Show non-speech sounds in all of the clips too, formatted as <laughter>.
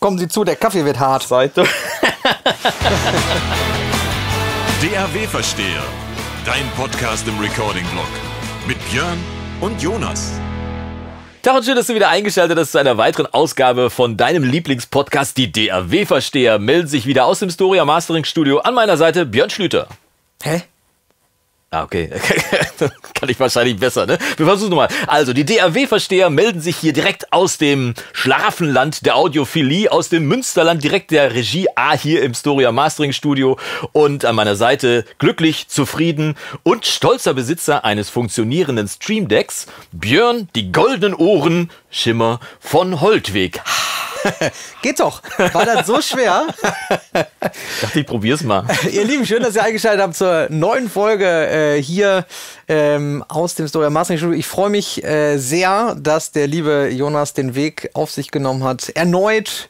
Kommen Sie zu, der Kaffee wird hart. Seite. <laughs> DAW-Versteher. Dein Podcast im Recording-Blog. Mit Björn und Jonas. Tag und schön, dass du wieder eingeschaltet hast zu einer weiteren Ausgabe von deinem Lieblingspodcast. Die DAW-Versteher melden sich wieder aus dem Storia Mastering Studio. An meiner Seite Björn Schlüter. Hä? Ah, okay. <laughs> Kann ich wahrscheinlich besser, ne? Wir versuchen nochmal. Also, die DAW-Versteher melden sich hier direkt aus dem Schlafenland der Audiophilie, aus dem Münsterland direkt der Regie A hier im Storia Mastering Studio und an meiner Seite glücklich, zufrieden und stolzer Besitzer eines funktionierenden Stream Decks, Björn, die goldenen Ohren, Schimmer von Holtweg. <laughs> Geht doch. War das so schwer? Ich dachte, ich probier's mal. <laughs> Ihr Lieben, schön, dass ihr eingeschaltet habt zur neuen Folge äh, hier ähm, aus dem Story Mastering Studio. Ich freue mich äh, sehr, dass der liebe Jonas den Weg auf sich genommen hat. Erneut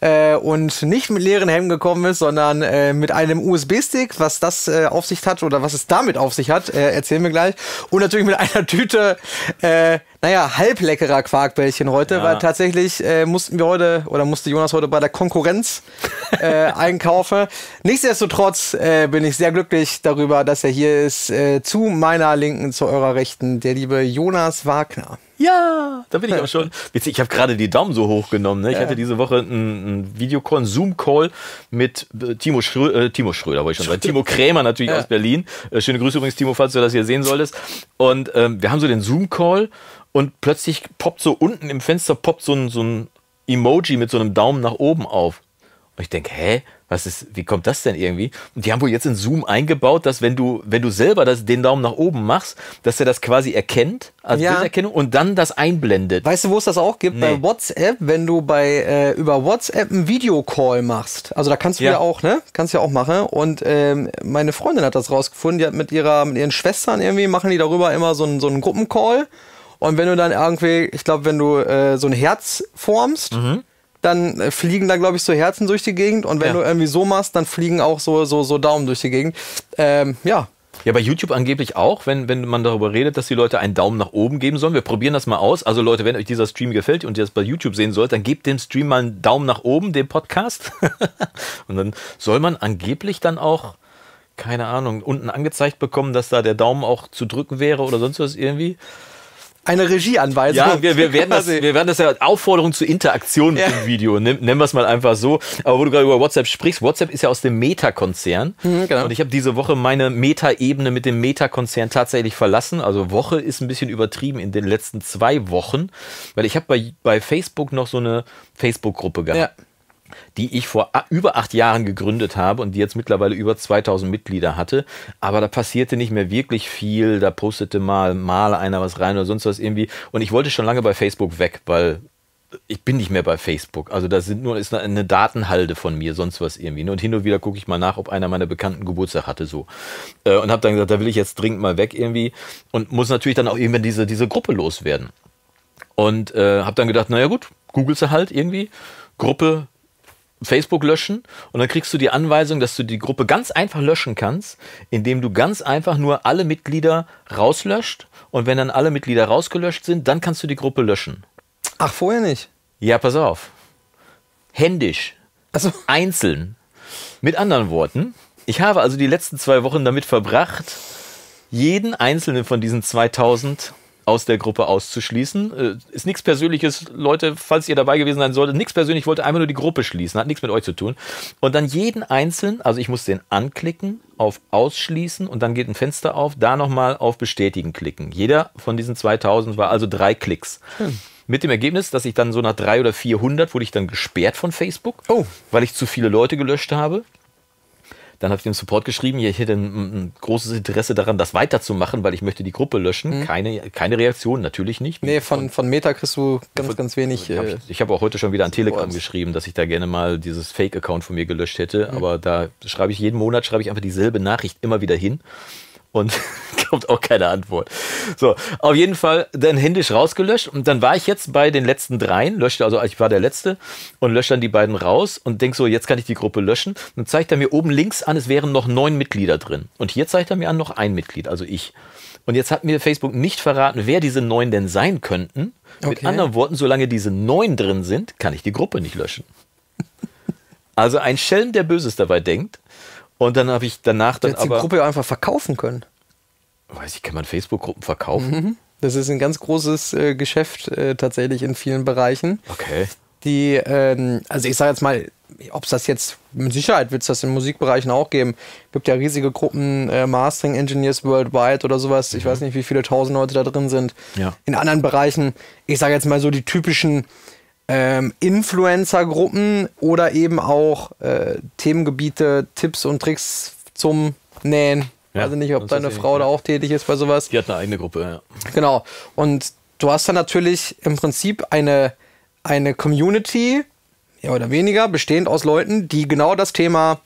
äh, und nicht mit leeren Hemden gekommen ist, sondern äh, mit einem USB-Stick. Was das äh, auf sich hat oder was es damit auf sich hat, äh, erzählen wir gleich. Und natürlich mit einer Tüte, äh, naja, halbleckerer Quarkbällchen heute, Ja. weil tatsächlich äh, mussten wir heute oder musste Jonas heute bei der Konkurrenz <laughs> äh, einkaufen. Nichtsdestotrotz äh, bin ich sehr glücklich darüber, dass er hier ist. Äh, zu meiner Linken, zu eurer Rechten, der liebe Jonas Wagner. Ja, da bin ich auch schon. <laughs> Witzig, ich habe gerade die Daumen so hoch genommen. Ne? Ich hatte diese Woche einen, Videocall, einen Zoom-Call mit äh, Timo, Schrö äh, Timo Schröder, wollte ich schon sagen. Timo Krämer natürlich aus Berlin. Äh, schöne Grüße übrigens, Timo, falls du das hier sehen solltest. Und ähm, wir haben so den Zoom-Call und plötzlich poppt so unten im Fenster poppt so ein, so ein Emoji mit so einem Daumen nach oben auf. Und ich denke, hä? Was ist, wie kommt das denn irgendwie? Und die haben wohl jetzt in Zoom eingebaut, dass wenn du, wenn du selber das, den Daumen nach oben machst, dass er das quasi erkennt, als Ja. Bilderkennung und dann das einblendet. Weißt du, wo es das auch gibt? Nee. Bei WhatsApp, wenn du bei äh, über WhatsApp einen Videocall machst. Also da kannst du ja, Ja. auch, ne? Kannst ja auch machen. Und ähm, meine Freundin hat das rausgefunden. Die hat mit ihrer, mit ihren Schwestern irgendwie machen die darüber immer so einen so einen Gruppencall. Und wenn du dann irgendwie, ich glaube, wenn du äh, so ein Herz formst, dann äh, fliegen da, glaube ich, so Herzen durch die Gegend. Und wenn Ja. du irgendwie so machst, dann fliegen auch so, so, so Daumen durch die Gegend. Ähm, ja. Ja, bei YouTube angeblich auch, wenn, wenn man darüber redet, dass die Leute einen Daumen nach oben geben sollen. Wir probieren das mal aus. Also Leute, wenn euch dieser Stream gefällt und ihr das bei YouTube sehen sollt, dann gebt dem Stream mal einen Daumen nach oben, dem Podcast. <laughs> und dann soll man angeblich dann auch, keine Ahnung, unten angezeigt bekommen, dass da der Daumen auch zu drücken wäre oder sonst was irgendwie. Eine Regieanweisung. Ja, wir, wir, werden das, wir werden das ja Aufforderung zur Interaktion mit Ja. dem Video. Nennen wir es mal einfach so. Aber wo du gerade über WhatsApp sprichst, WhatsApp ist ja aus dem Meta-Konzern. genau. Und ich habe diese Woche meine Meta-Ebene mit dem Meta-Konzern tatsächlich verlassen. Also Woche ist ein bisschen übertrieben in den letzten zwei Wochen. Weil ich habe bei, bei Facebook noch so eine Facebook-Gruppe gehabt ja. Die ich vor über acht Jahren gegründet habe und die jetzt mittlerweile über 2000 Mitglieder hatte. Aber da passierte nicht mehr wirklich viel. Da postete mal, mal einer was rein oder sonst was irgendwie. Und ich wollte schon lange bei Facebook weg, weil ich bin nicht mehr bei Facebook. Also da sind nur ist eine Datenhalde von mir, sonst was irgendwie. Und hin und wieder gucke ich mal nach, ob einer meiner Bekannten Geburtstag hatte so. Äh, Und habe dann gesagt, da will ich jetzt dringend mal weg irgendwie und muss natürlich dann auch irgendwann diese diese Gruppe loswerden. Und äh, habe dann gedacht, naja gut, googelst du halt irgendwie, Gruppe Facebook löschen und dann kriegst du die Anweisung, dass du die Gruppe ganz einfach löschen kannst, indem du ganz einfach nur alle Mitglieder rauslöscht und wenn dann alle Mitglieder rausgelöscht sind, dann kannst du die Gruppe löschen. Ach, vorher nicht. Ja, pass auf. Händisch, Also, einzeln. Mit anderen Worten, ich habe also die letzten zwei Wochen damit verbracht, jeden einzelnen von diesen 2000 aus der Gruppe auszuschließen. Äh, Ist nichts Persönliches, Leute, falls ihr dabei gewesen sein solltet, nichts persönlich, ich wollte einfach nur die Gruppe schließen, hat nichts mit euch zu tun. Und dann jeden einzelnen, also ich muss den anklicken, auf Ausschließen und dann geht ein Fenster auf, da nochmal auf Bestätigen klicken. Jeder von diesen 2000 war also drei Klicks. Mit dem Ergebnis, dass ich dann so nach drei oder 400 wurde ich dann gesperrt von Facebook, Oh. weil ich zu viele Leute gelöscht habe. Dann habe ich dem Support geschrieben, ja, ich hätte ein, ein großes Interesse daran, das weiterzumachen, weil ich möchte die Gruppe löschen. Keine, keine Reaktion, natürlich nicht. Mhm. nee, von, von Meta kriegst du ganz, ganz wenig. Hab Äh, ich ich habe auch heute schon wieder an Telegram Supports. geschrieben, dass ich da gerne mal dieses Fake-Account von mir gelöscht hätte. Aber da schreibe ich jeden Monat schreibe ich einfach dieselbe Nachricht immer wieder hin. Und <laughs> kommt auch keine Antwort. So, auf jeden Fall dann händisch rausgelöscht. Und dann war ich jetzt bei den letzten dreien, löschte, also ich war der Letzte und lösche dann die beiden raus und denk so, jetzt kann ich die Gruppe löschen. Dann zeigt er mir oben links an, es wären noch neun Mitglieder drin. Und hier zeigt er mir an, noch ein Mitglied, also ich. Und jetzt hat mir Facebook nicht verraten, wer diese neun denn sein könnten. Mit Okay. anderen Worten, solange diese neun drin sind, kann ich die Gruppe nicht löschen. Also ein Schelm, der Böses dabei denkt. Und dann habe ich danach dann Hättest die aber. Gruppe ja einfach verkaufen können. Weiß ich, kann man Facebook-Gruppen verkaufen? Das ist ein ganz großes äh, Geschäft äh, tatsächlich in vielen Bereichen. Okay. Die, ähm, also ich sage jetzt mal, ob es das jetzt, mit Sicherheit wird es das in Musikbereichen auch geben. gibt ja riesige Gruppen, äh, Mastering Engineers Worldwide oder sowas. Ich weiß nicht, wie viele tausend Leute da drin sind. Ja. In anderen Bereichen, ich sage jetzt mal so die typischen ähm, Influencer-Gruppen oder eben auch äh, Themengebiete, Tipps und Tricks zum Nähen. Ja, weiß ich nicht, ob deine Frau da auch tätig ist bei sowas. Die hat eine eigene Gruppe, ja. Genau. Und du hast dann natürlich im Prinzip eine, eine Community, mehr oder weniger, bestehend aus Leuten, die genau das Thema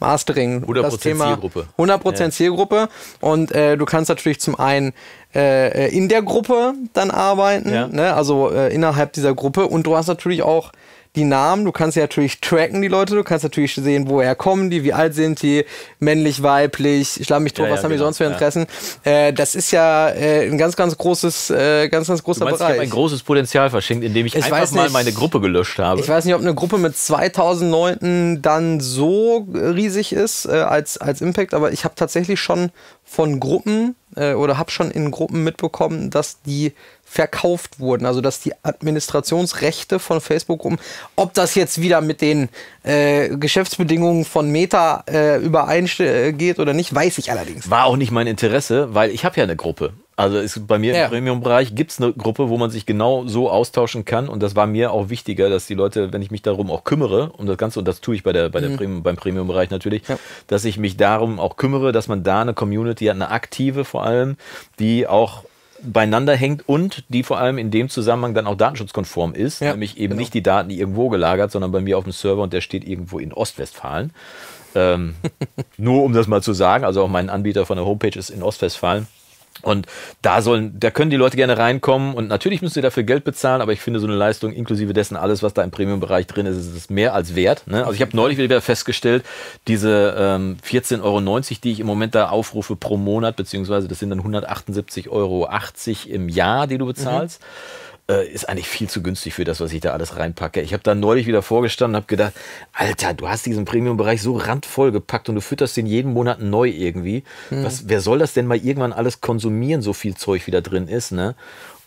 Mastering, 100% das Thema Zielgruppe. 100% Ja. Zielgruppe. Und äh, du kannst natürlich zum einen äh, in der Gruppe dann arbeiten, Ja. ne? also äh, innerhalb dieser Gruppe. Und du hast natürlich auch die Namen, du kannst ja natürlich tracken, die Leute, du kannst natürlich sehen, woher kommen die, wie alt sind die, männlich, weiblich, schlag mich tot, Ja, was ja, haben die genau, sonst für ja. Interessen. Äh, das ist ja äh, ein ganz, ganz großes, äh, ganz, ganz großer Du meinst, ich habe Bereich. ein großes Potenzial verschenkt, indem ich, Ich einfach weiß mal nicht. meine Gruppe gelöscht habe. Ich weiß nicht, ob eine Gruppe mit 2000 Leuten dann so riesig ist äh, als, als Impact, aber ich habe tatsächlich schon von Gruppen äh, oder habe schon in Gruppen mitbekommen, dass die verkauft wurden. Also dass die Administrationsrechte von Facebook-Gruppen, ob das jetzt wieder mit den äh, Geschäftsbedingungen von Meta äh, übereingeht oder nicht, weiß ich allerdings. War auch nicht mein Interesse, weil ich habe ja eine Gruppe. Also ist bei mir Ja. im Premium-Bereich gibt es eine Gruppe, wo man sich genau so austauschen kann. Und das war mir auch wichtiger, dass die Leute, wenn ich mich darum auch kümmere, um das Ganze, und das tue ich bei der, bei der Premium, beim Premium-Bereich natürlich, Ja. dass ich mich darum auch kümmere, dass man da eine Community hat, eine aktive vor allem, die auch beieinander hängt und die vor allem in dem Zusammenhang dann auch datenschutzkonform ist, Ja, nämlich eben genau. nicht die Daten irgendwo gelagert, sondern bei mir auf dem Server und der steht irgendwo in Ostwestfalen. Ähm, <laughs> nur um das mal zu sagen, also auch mein Anbieter von der Homepage ist in Ostwestfalen. Und da sollen, da können die Leute gerne reinkommen und natürlich müssen sie dafür Geld bezahlen, aber ich finde so eine Leistung inklusive dessen alles, was da im Premium-Bereich drin ist, ist mehr als wert. Ne? Also ich habe neulich wieder festgestellt, diese ähm, 14,90 Euro, die ich im Moment da aufrufe pro Monat, beziehungsweise das sind dann 178,80 Euro im Jahr, die du bezahlst, äh, ist eigentlich viel zu günstig für das, was ich da alles reinpacke. Ich habe da neulich wieder vorgestanden und habe gedacht, Alter, du hast diesen Premium-Bereich so randvoll gepackt und du fütterst den jeden Monat neu irgendwie. Was, wer soll das denn mal irgendwann alles konsumieren, so viel Zeug wieder drin ist, ne?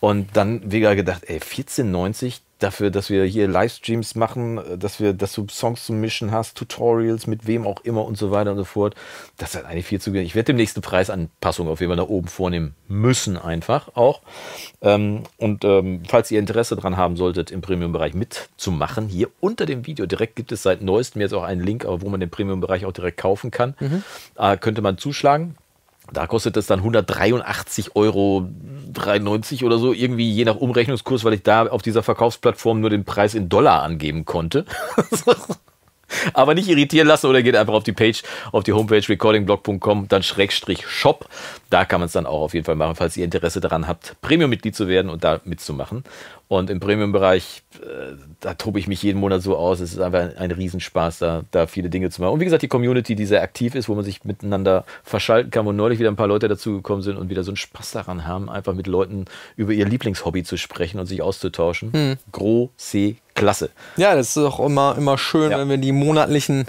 Und dann wieder gedacht, ey, 14,90 dafür, dass wir hier Livestreams machen, äh, dass wir, dass du Songs zum Mischen hast, Tutorials mit wem auch immer und so weiter und so fort. Das ist halt eigentlich viel zu wenig. Ich werde dem nächsten Preisanpassung auf jeden Fall nach oben vornehmen müssen, einfach auch. Ähm, und ähm, falls ihr Interesse daran haben solltet, im Premium-Bereich mitzumachen, hier unter dem Video direkt gibt es seit neuestem jetzt auch einen Link, aber wo man den Premium-Bereich auch direkt kaufen kann. Äh, könnte man zuschlagen. Da kostet es dann 183,93 Euro oder so, irgendwie je nach Umrechnungskurs, weil ich da auf dieser Verkaufsplattform nur den Preis in Dollar angeben konnte. <laughs> <laughs> Aber nicht irritieren lassen oder geht einfach auf die Page, auf die Homepage recordingblog.com, dann Schrägstrich Shop. Da kann man es dann auch auf jeden Fall machen, falls ihr Interesse daran habt, Premium-Mitglied zu werden und da mitzumachen. Und im Premium-Bereich, äh, da tobe ich mich jeden Monat so aus. Es ist einfach ein, ein Riesenspaß, da, da viele Dinge zu machen. Und wie gesagt, die Community, die sehr aktiv ist, wo man sich miteinander verschalten kann, wo neulich wieder ein paar Leute dazugekommen sind und wieder so einen Spaß daran haben, einfach mit Leuten über ihr Lieblingshobby zu sprechen und sich auszutauschen. Große Klasse. Ja, das ist auch immer, immer schön, Ja. wenn wir die monatlichen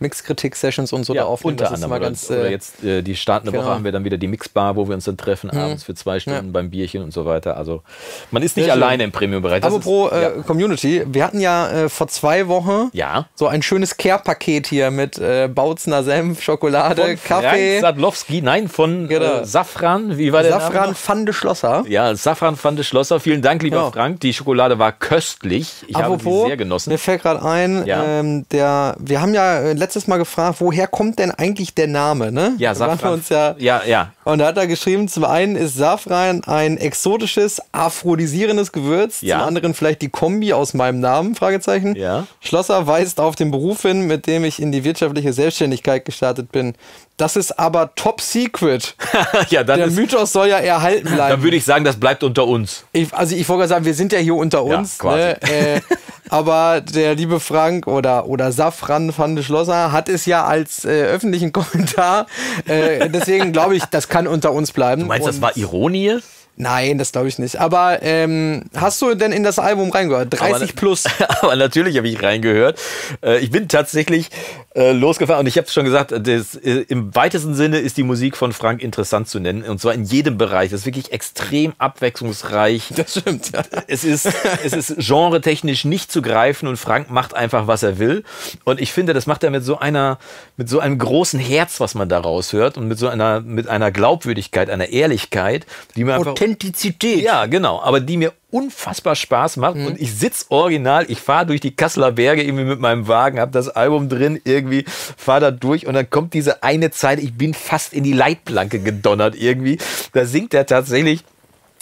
Mixkritik-Sessions und so da aufnehmen. unter das anderem. ganz, oder äh, jetzt äh, die startende genau. Mhm. Woche haben wir dann wieder die Mixbar, wo wir uns dann treffen, abends für zwei Stunden beim Bierchen und so weiter. Also man ist nicht Sehr schön. alleine im Premium-Bereich. Apropos ist, äh, ja. Community, wir hatten ja äh, vor zwei Wochen ja. so ein schönes Care-Paket hier mit äh, Bautzner Senf, Schokolade, Von Kaffee, Frank Sadlowski, nein, von Genau. äh, Safran, wie war der Name Safran noch? Pfande Schlosser. Ja, Safran Fande Schlosser. Vielen Dank, lieber Ja. Frank. Die Schokolade war köstlich. Ich habe sie sehr genossen. mir fällt gerade ein, Ja. ähm, der, wir haben ja äh, letztes Mal gefragt, woher kommt denn eigentlich der Name, ne? Ja, Safran. Ja, ja, ja. Und da hat er geschrieben, zum einen ist Safran ein exotisches, aphrodisierendes Gewürz, Ja. zum anderen vielleicht die Kombi aus meinem Namen, Fragezeichen. Ja. Schlosser weist auf den Beruf hin, mit dem ich in die wirtschaftliche Selbstständigkeit gestartet bin. Das ist aber top secret. <laughs> ja, dann, Der Mythos soll ja erhalten dann bleiben. würde ich sagen, das bleibt unter uns. Ich, also ich wollte gerade sagen, wir sind ja hier unter Ja, uns. quasi. ne? äh, <laughs> aber der liebe Frank oder, oder Safran van de Schlosser hat es ja als äh, öffentlichen Kommentar. Äh, deswegen glaube ich, das kann unter uns bleiben. Du meinst, das Und- war Ironie? Nein, das glaube ich nicht. Aber ähm, hast du denn in das Album reingehört? 30 Aber- plus. <laughs> Aber natürlich habe ich reingehört. Äh, Ich bin tatsächlich äh, losgefahren und ich habe es schon gesagt, das, äh, im weitesten Sinne ist die Musik von Frank interessant zu nennen und zwar in jedem Bereich. Das ist wirklich extrem abwechslungsreich. <laughs> Das stimmt, ja. Es ist, es ist genretechnisch nicht zu greifen und Frank macht einfach, was er will. Und ich finde, das macht er mit so einer, mit so einem großen Herz, was man da raushört und mit so einer, mit einer Glaubwürdigkeit, einer Ehrlichkeit, die mir einfach Authentizität. ja, genau. Aber die mir unfassbar Spaß macht. Und ich sitz original, ich fahre durch die Kasseler Berge irgendwie mit meinem Wagen, habe das Album drin, irgendwie fahre da durch und dann kommt diese eine Zeit, ich bin fast in die Leitplanke gedonnert irgendwie. Da singt er tatsächlich.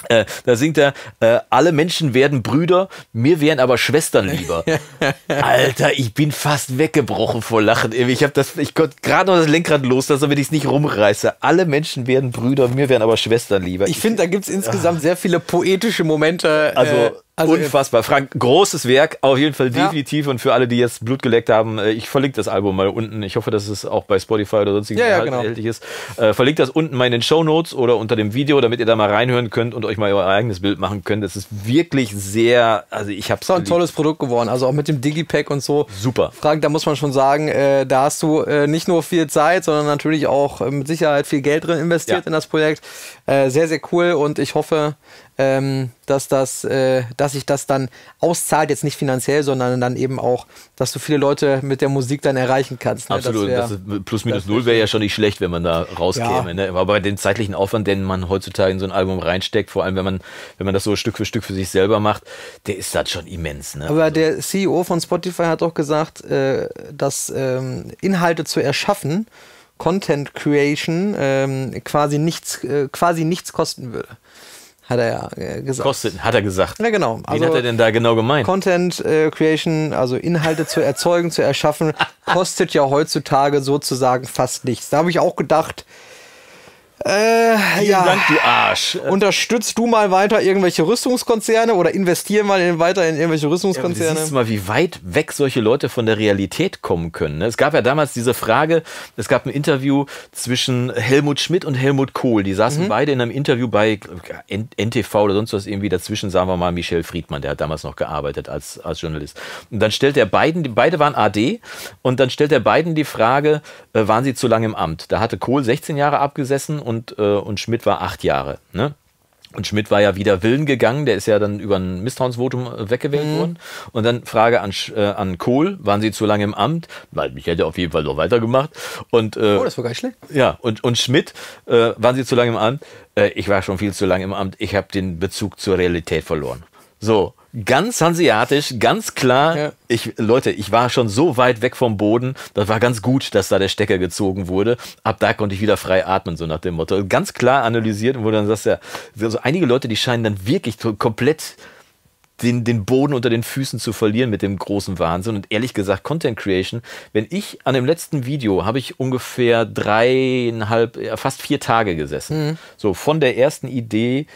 Äh, da singt er, äh, alle Menschen werden Brüder, mir wären aber Schwestern lieber. <laughs> Alter, ich bin fast weggebrochen vor Lachen. Ich habe das, ich konnte gerade noch das Lenkrad loslassen, damit ich es nicht rumreiße. Alle Menschen werden Brüder, mir wären aber Schwestern lieber. Ich finde, da gibt es insgesamt sehr viele poetische Momente. Also, äh, also unfassbar. Frank, großes Werk, auf jeden Fall Ja. definitiv. Und für alle, die jetzt Blut geleckt haben, äh, ich verlinke das Album mal unten. Ich hoffe, dass es auch bei Spotify oder sonstigen Ja, ja, genau. erhältlich ist. Äh, verlinkt das unten mal in den Show Notes oder unter dem Video, damit ihr da mal reinhören könnt und euch mal euer eigenes Bild machen könnt. Es ist wirklich sehr, also ich habe auch ein tolles Produkt geworden. Also auch mit dem Digipack und so. Super. Frank, da muss man schon sagen, äh, da hast du äh, nicht nur viel Zeit, sondern natürlich auch äh, mit Sicherheit viel Geld drin investiert Ja. in das Projekt. Äh, sehr, sehr cool und ich hoffe, ähm, dass das, äh, dass sich das dann auszahlt, jetzt nicht finanziell, sondern dann eben auch, dass du viele Leute mit der Musik dann erreichen kannst. ne? Absolut, wär- das ist, plus minus das null wäre ja schon nicht schlecht, wenn man da rauskäme. Ja. Ne? Aber bei dem zeitlichen Aufwand, den man heutzutage in so ein Album reinsteckt, vor allem wenn man, wenn man das so Stück für Stück für sich selber macht, der ist das schon immens. Ne? Aber der CEO von Spotify hat doch gesagt, äh, dass ähm, Inhalte zu erschaffen, Content Creation, ähm, quasi nichts, äh, quasi nichts kosten würde. Hat er ja äh, gesagt. Kostet, hat er gesagt. Ja, genau. Wen hat er denn da genau gemeint? Content äh, Creation, also Inhalte zu erzeugen, zu erschaffen, <laughs> kostet ja heutzutage sozusagen fast nichts. Da habe ich auch gedacht, äh, Vielen ja, Dank, du Arsch. unterstützt du mal weiter irgendwelche Rüstungskonzerne oder investier mal in, weiter in irgendwelche Ja, aber du Rüstungskonzerne? siehst mal, wie weit weg solche Leute von der Realität kommen können. ne? Es gab ja damals diese Frage, es gab ein Interview zwischen Helmut Schmidt und Helmut Kohl. Die saßen Mhm. beide in einem Interview bei NTV oder sonst was irgendwie dazwischen, sagen wir mal, Michel Friedmann, der hat damals noch gearbeitet als, als Journalist. Und dann stellt er beiden, die beide waren AD, und dann stellt er beiden die Frage, äh, waren sie zu lange im Amt? Da hatte Kohl 16 Jahre abgesessen und, äh, und Schmidt war acht Jahre. Ne? Und Schmidt war ja wieder Willen gegangen, der ist ja dann über ein Misstrauensvotum äh, weggewählt worden. Und dann Frage an, äh, an Kohl, waren Sie zu lange im Amt? Weil ich hätte auf jeden Fall noch weitergemacht. Und, äh, Oh, das war gar nicht schlecht. ja, und, und Schmidt, äh, waren Sie zu lange im Amt? Äh, ich war schon viel zu lange im Amt. Ich habe den Bezug zur Realität verloren. So, ganz hanseatisch, ganz klar. Ja. Ich, Leute, ich war schon so weit weg vom Boden. Das war ganz gut, dass da der Stecker gezogen wurde. Ab da konnte ich wieder frei atmen, so nach dem Motto. Ganz klar analysiert und wo dann sagst ja, also einige Leute, die scheinen dann wirklich komplett den, den Boden unter den Füßen zu verlieren mit dem großen Wahnsinn. Und ehrlich gesagt, Content Creation, wenn ich an dem letzten Video habe ich ungefähr dreieinhalb, fast vier Tage gesessen. So von der ersten Idee,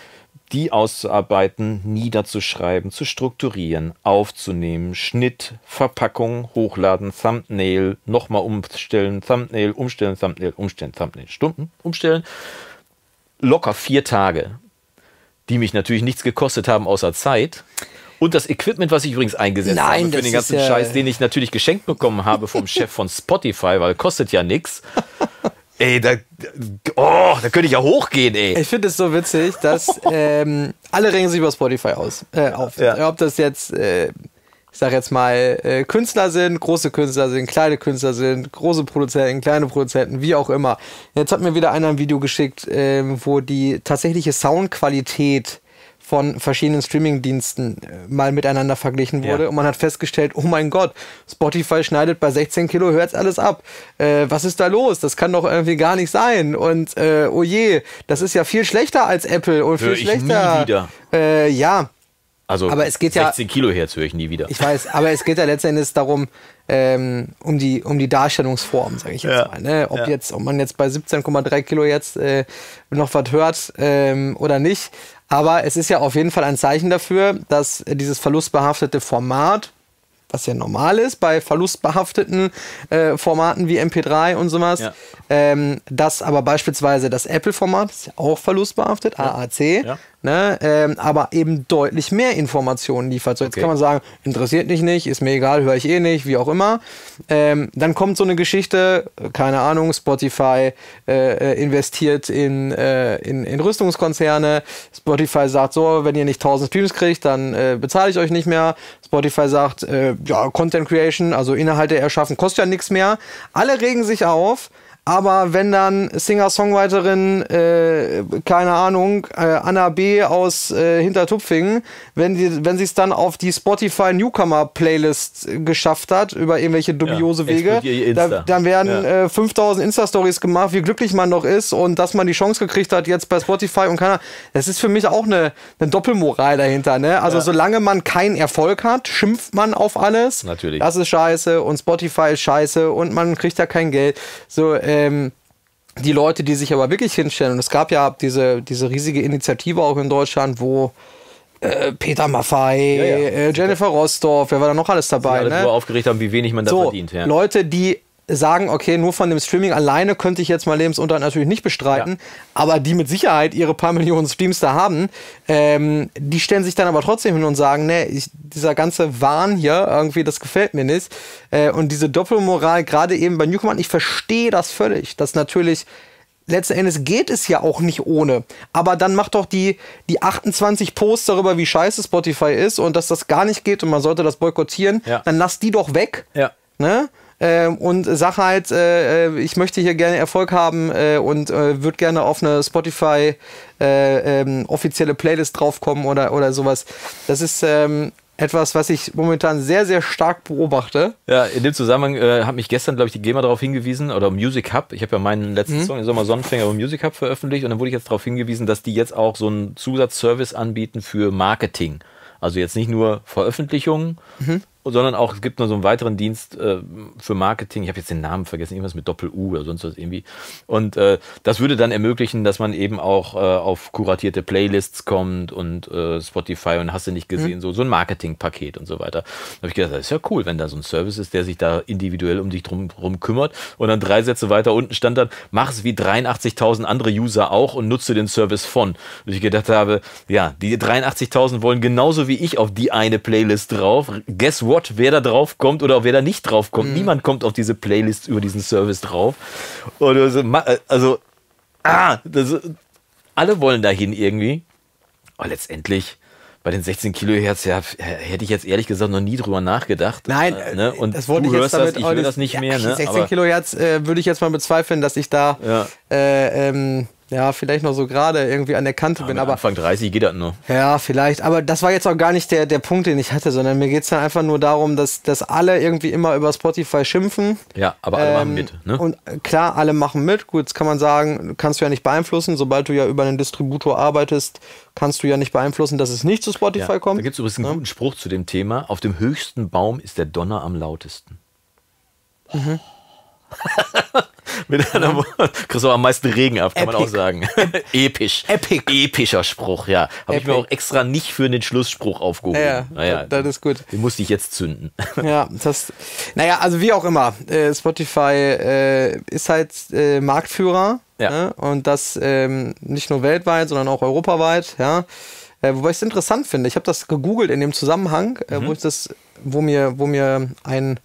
die auszuarbeiten, niederzuschreiben, zu strukturieren, aufzunehmen, Schnitt, Verpackung, hochladen, Thumbnail, nochmal umstellen, Thumbnail, umstellen, Thumbnail, umstellen, Thumbnail, Stunden, umstellen. Locker vier Tage die mich natürlich nichts gekostet haben außer Zeit. Und das Equipment, was ich übrigens eingesetzt Nein, habe für den ganzen ja- Scheiß, den ich natürlich geschenkt bekommen habe vom Chef von Spotify, weil kostet ja nichts. <laughs> Ey, da, oh, da könnte ich ja hochgehen, ey. Ich finde es so witzig, dass <laughs> ähm, alle regen sich über Spotify aus, äh, auf. Ja. Ob das jetzt, äh, ich sag jetzt mal, äh, Künstler sind, große Künstler sind, kleine Künstler sind, große Produzenten, kleine Produzenten, wie auch immer. Jetzt hat mir wieder einer ein Video geschickt, ähm, wo die tatsächliche Soundqualität von verschiedenen Streamingdiensten äh, mal miteinander verglichen wurde Ja. und man hat festgestellt, oh mein Gott, Spotify schneidet bei 16 Kilohertz alles ab. Äh, was ist da los? Das kann doch irgendwie gar nicht sein. Und äh, oh je, das ist ja viel schlechter als Apple und Hör viel schlechter. wieder. Äh, ja, Also Aber es geht ja- 16 Kilohertz höre ich nie wieder. ich weiß, aber es geht ja letztendlich darum, ähm, um die um die Darstellungsform, sage ich jetzt Ja. mal. Ne? Ob Ja. jetzt, ob man jetzt bei 17,3 Kilo jetzt äh, noch was hört ähm, oder nicht. Aber es ist ja auf jeden Fall ein Zeichen dafür, dass dieses verlustbehaftete Format, was ja normal ist bei verlustbehafteten äh, Formaten wie MP3 und sowas, Ja. ähm, dass aber beispielsweise das Apple-Format, ist ja auch verlustbehaftet, AAC, Ja. Ne, ähm, aber eben deutlich mehr Informationen liefert. So, jetzt Okay. kann man sagen, interessiert mich nicht, ist mir egal, höre ich eh nicht, wie auch immer. Ähm, dann kommt so eine Geschichte, keine Ahnung, Spotify äh, äh, investiert in, äh, in, in Rüstungskonzerne. Spotify sagt so, wenn ihr nicht 1000 Streams kriegt, dann äh, bezahle ich euch nicht mehr. Spotify sagt, äh, ja, Content Creation, also Inhalte erschaffen, kostet ja nichts mehr. Alle regen sich auf. Aber wenn dann Singer-Songwriterin, äh, keine Ahnung, äh, Anna B. aus äh, Hintertupfingen, wenn, die, wenn sie es dann auf die Spotify Newcomer-Playlist äh, geschafft hat, über irgendwelche dubiose Ja, Wege, da, dann werden Ja. äh, 5000 Insta-Stories gemacht, wie glücklich man noch ist und dass man die Chance gekriegt hat, jetzt bei Spotify und keiner. Das ist für mich auch eine, eine Doppelmoral dahinter. Ne? Also, solange man keinen Erfolg hat, schimpft man auf alles. Natürlich. Das ist scheiße und Spotify ist scheiße und man kriegt ja kein Geld. So, ähm, die Leute, die sich aber wirklich hinstellen, und es gab ja diese, diese riesige Initiative auch in Deutschland, wo äh, Peter Maffei, Ja, ja. Äh, Jennifer Rostorff, wer war da noch alles dabei? alle ne? aufgeregt haben, wie wenig man da so, verdient. Ja. Leute, die sagen, okay, nur von dem Streaming alleine könnte ich jetzt mein Lebensunterhalt natürlich nicht bestreiten, Ja. aber die mit Sicherheit ihre paar <laughs> Millionen Streams da haben, ähm, die stellen sich dann aber trotzdem hin und sagen, nee, ich, dieser ganze Wahn hier, irgendwie, das gefällt mir nicht. Äh, und diese Doppelmoral, gerade eben bei Newcomer, ich verstehe das völlig, dass natürlich letzten Endes geht es ja auch nicht ohne. Aber dann macht doch die, die 28 Posts darüber, wie scheiße Spotify ist und dass das gar nicht geht und man sollte das boykottieren, Ja. dann lass die doch weg. Ja. Ne? Ähm, und sag halt, äh, äh, ich möchte hier gerne Erfolg haben äh, und äh, würde gerne auf eine Spotify äh, ähm, offizielle Playlist draufkommen oder, oder sowas. Das ist ähm, etwas, was ich momentan sehr, sehr stark beobachte. Ja, in dem Zusammenhang äh, hat mich gestern, glaube ich, die GEMA darauf hingewiesen, oder Music Hub. Ich habe ja meinen letzten Mhm. Song, den Sommer Sonnenfänger, über Music Hub veröffentlicht und dann wurde ich jetzt darauf hingewiesen, dass die jetzt auch so einen Zusatzservice anbieten für Marketing. Also jetzt nicht nur Veröffentlichungen, Mhm. Sondern auch, es gibt noch so einen weiteren Dienst äh, für Marketing. Ich habe jetzt den Namen vergessen, irgendwas mit Doppel-U oder sonst was irgendwie. Und äh, das würde dann ermöglichen, dass man eben auch äh, auf kuratierte Playlists kommt und äh, Spotify und hast du nicht gesehen, so, so ein Marketingpaket und so weiter. Da habe ich gedacht, das ist ja cool, wenn da so ein Service ist, der sich da individuell um dich drum, drum kümmert. Und dann drei Sätze weiter unten stand dann, mach es wie 83.000 andere User auch und nutze den Service von. Und ich gedacht habe, ja, die 83.000 wollen genauso wie ich auf die eine Playlist drauf. Guess what? Wer da drauf kommt oder wer da nicht drauf kommt. Niemand kommt auf diese Playlist über diesen Service drauf. Und also, also ah, das, alle wollen dahin irgendwie. Aber letztendlich bei den 16 Kilohertz, ja, hätte ich jetzt ehrlich gesagt noch nie drüber nachgedacht. Nein, Äh, ne? Und das wollte du ich jetzt damit das, ich will das nicht Ja, mehr. Ne? 16 Aber- Kilohertz äh, würde ich jetzt mal bezweifeln, dass ich da Ja. äh, ähm, ja vielleicht noch so gerade irgendwie an der Kante bin. Mit Aber Anfang 30 geht das nur. Ja, vielleicht. Aber das war jetzt auch gar nicht der, der Punkt, den ich hatte, sondern mir geht's dann einfach nur darum, dass, dass alle irgendwie immer über Spotify schimpfen. Ja, aber alle machen Ähm, mit. Ne? Und äh, klar, alle machen mit. Gut, jetzt kann man sagen, kannst du ja nicht beeinflussen. Sobald du ja über einen Distributor arbeitest, kannst du ja nicht beeinflussen, dass es nicht zu Spotify Ja, da kommt. gibt es übrigens einen guten Spruch zu dem Thema. Auf dem höchsten Baum ist der Donner am lautesten. Mhm. <laughs> Mit einer Worte. Kriegst auch am meisten Regen ab, kann man Epic. auch sagen. <laughs> Episch. Epic. Epischer Spruch, ja. Habe ich mir auch extra nicht für den Schlussspruch aufgehoben. Ja, naja, das ist gut. Den musste ich jetzt zünden. <laughs> Ja, das. Naja, also wie auch immer. Äh, Spotify äh, ist halt äh, Marktführer. Ja. Ne? Und das ähm, nicht nur weltweit, sondern auch europaweit. Ja. Äh, wobei ich es interessant finde. Ich habe das gegoogelt in dem Zusammenhang, äh, Mhm. wo ich das, wo mir, wo mir ein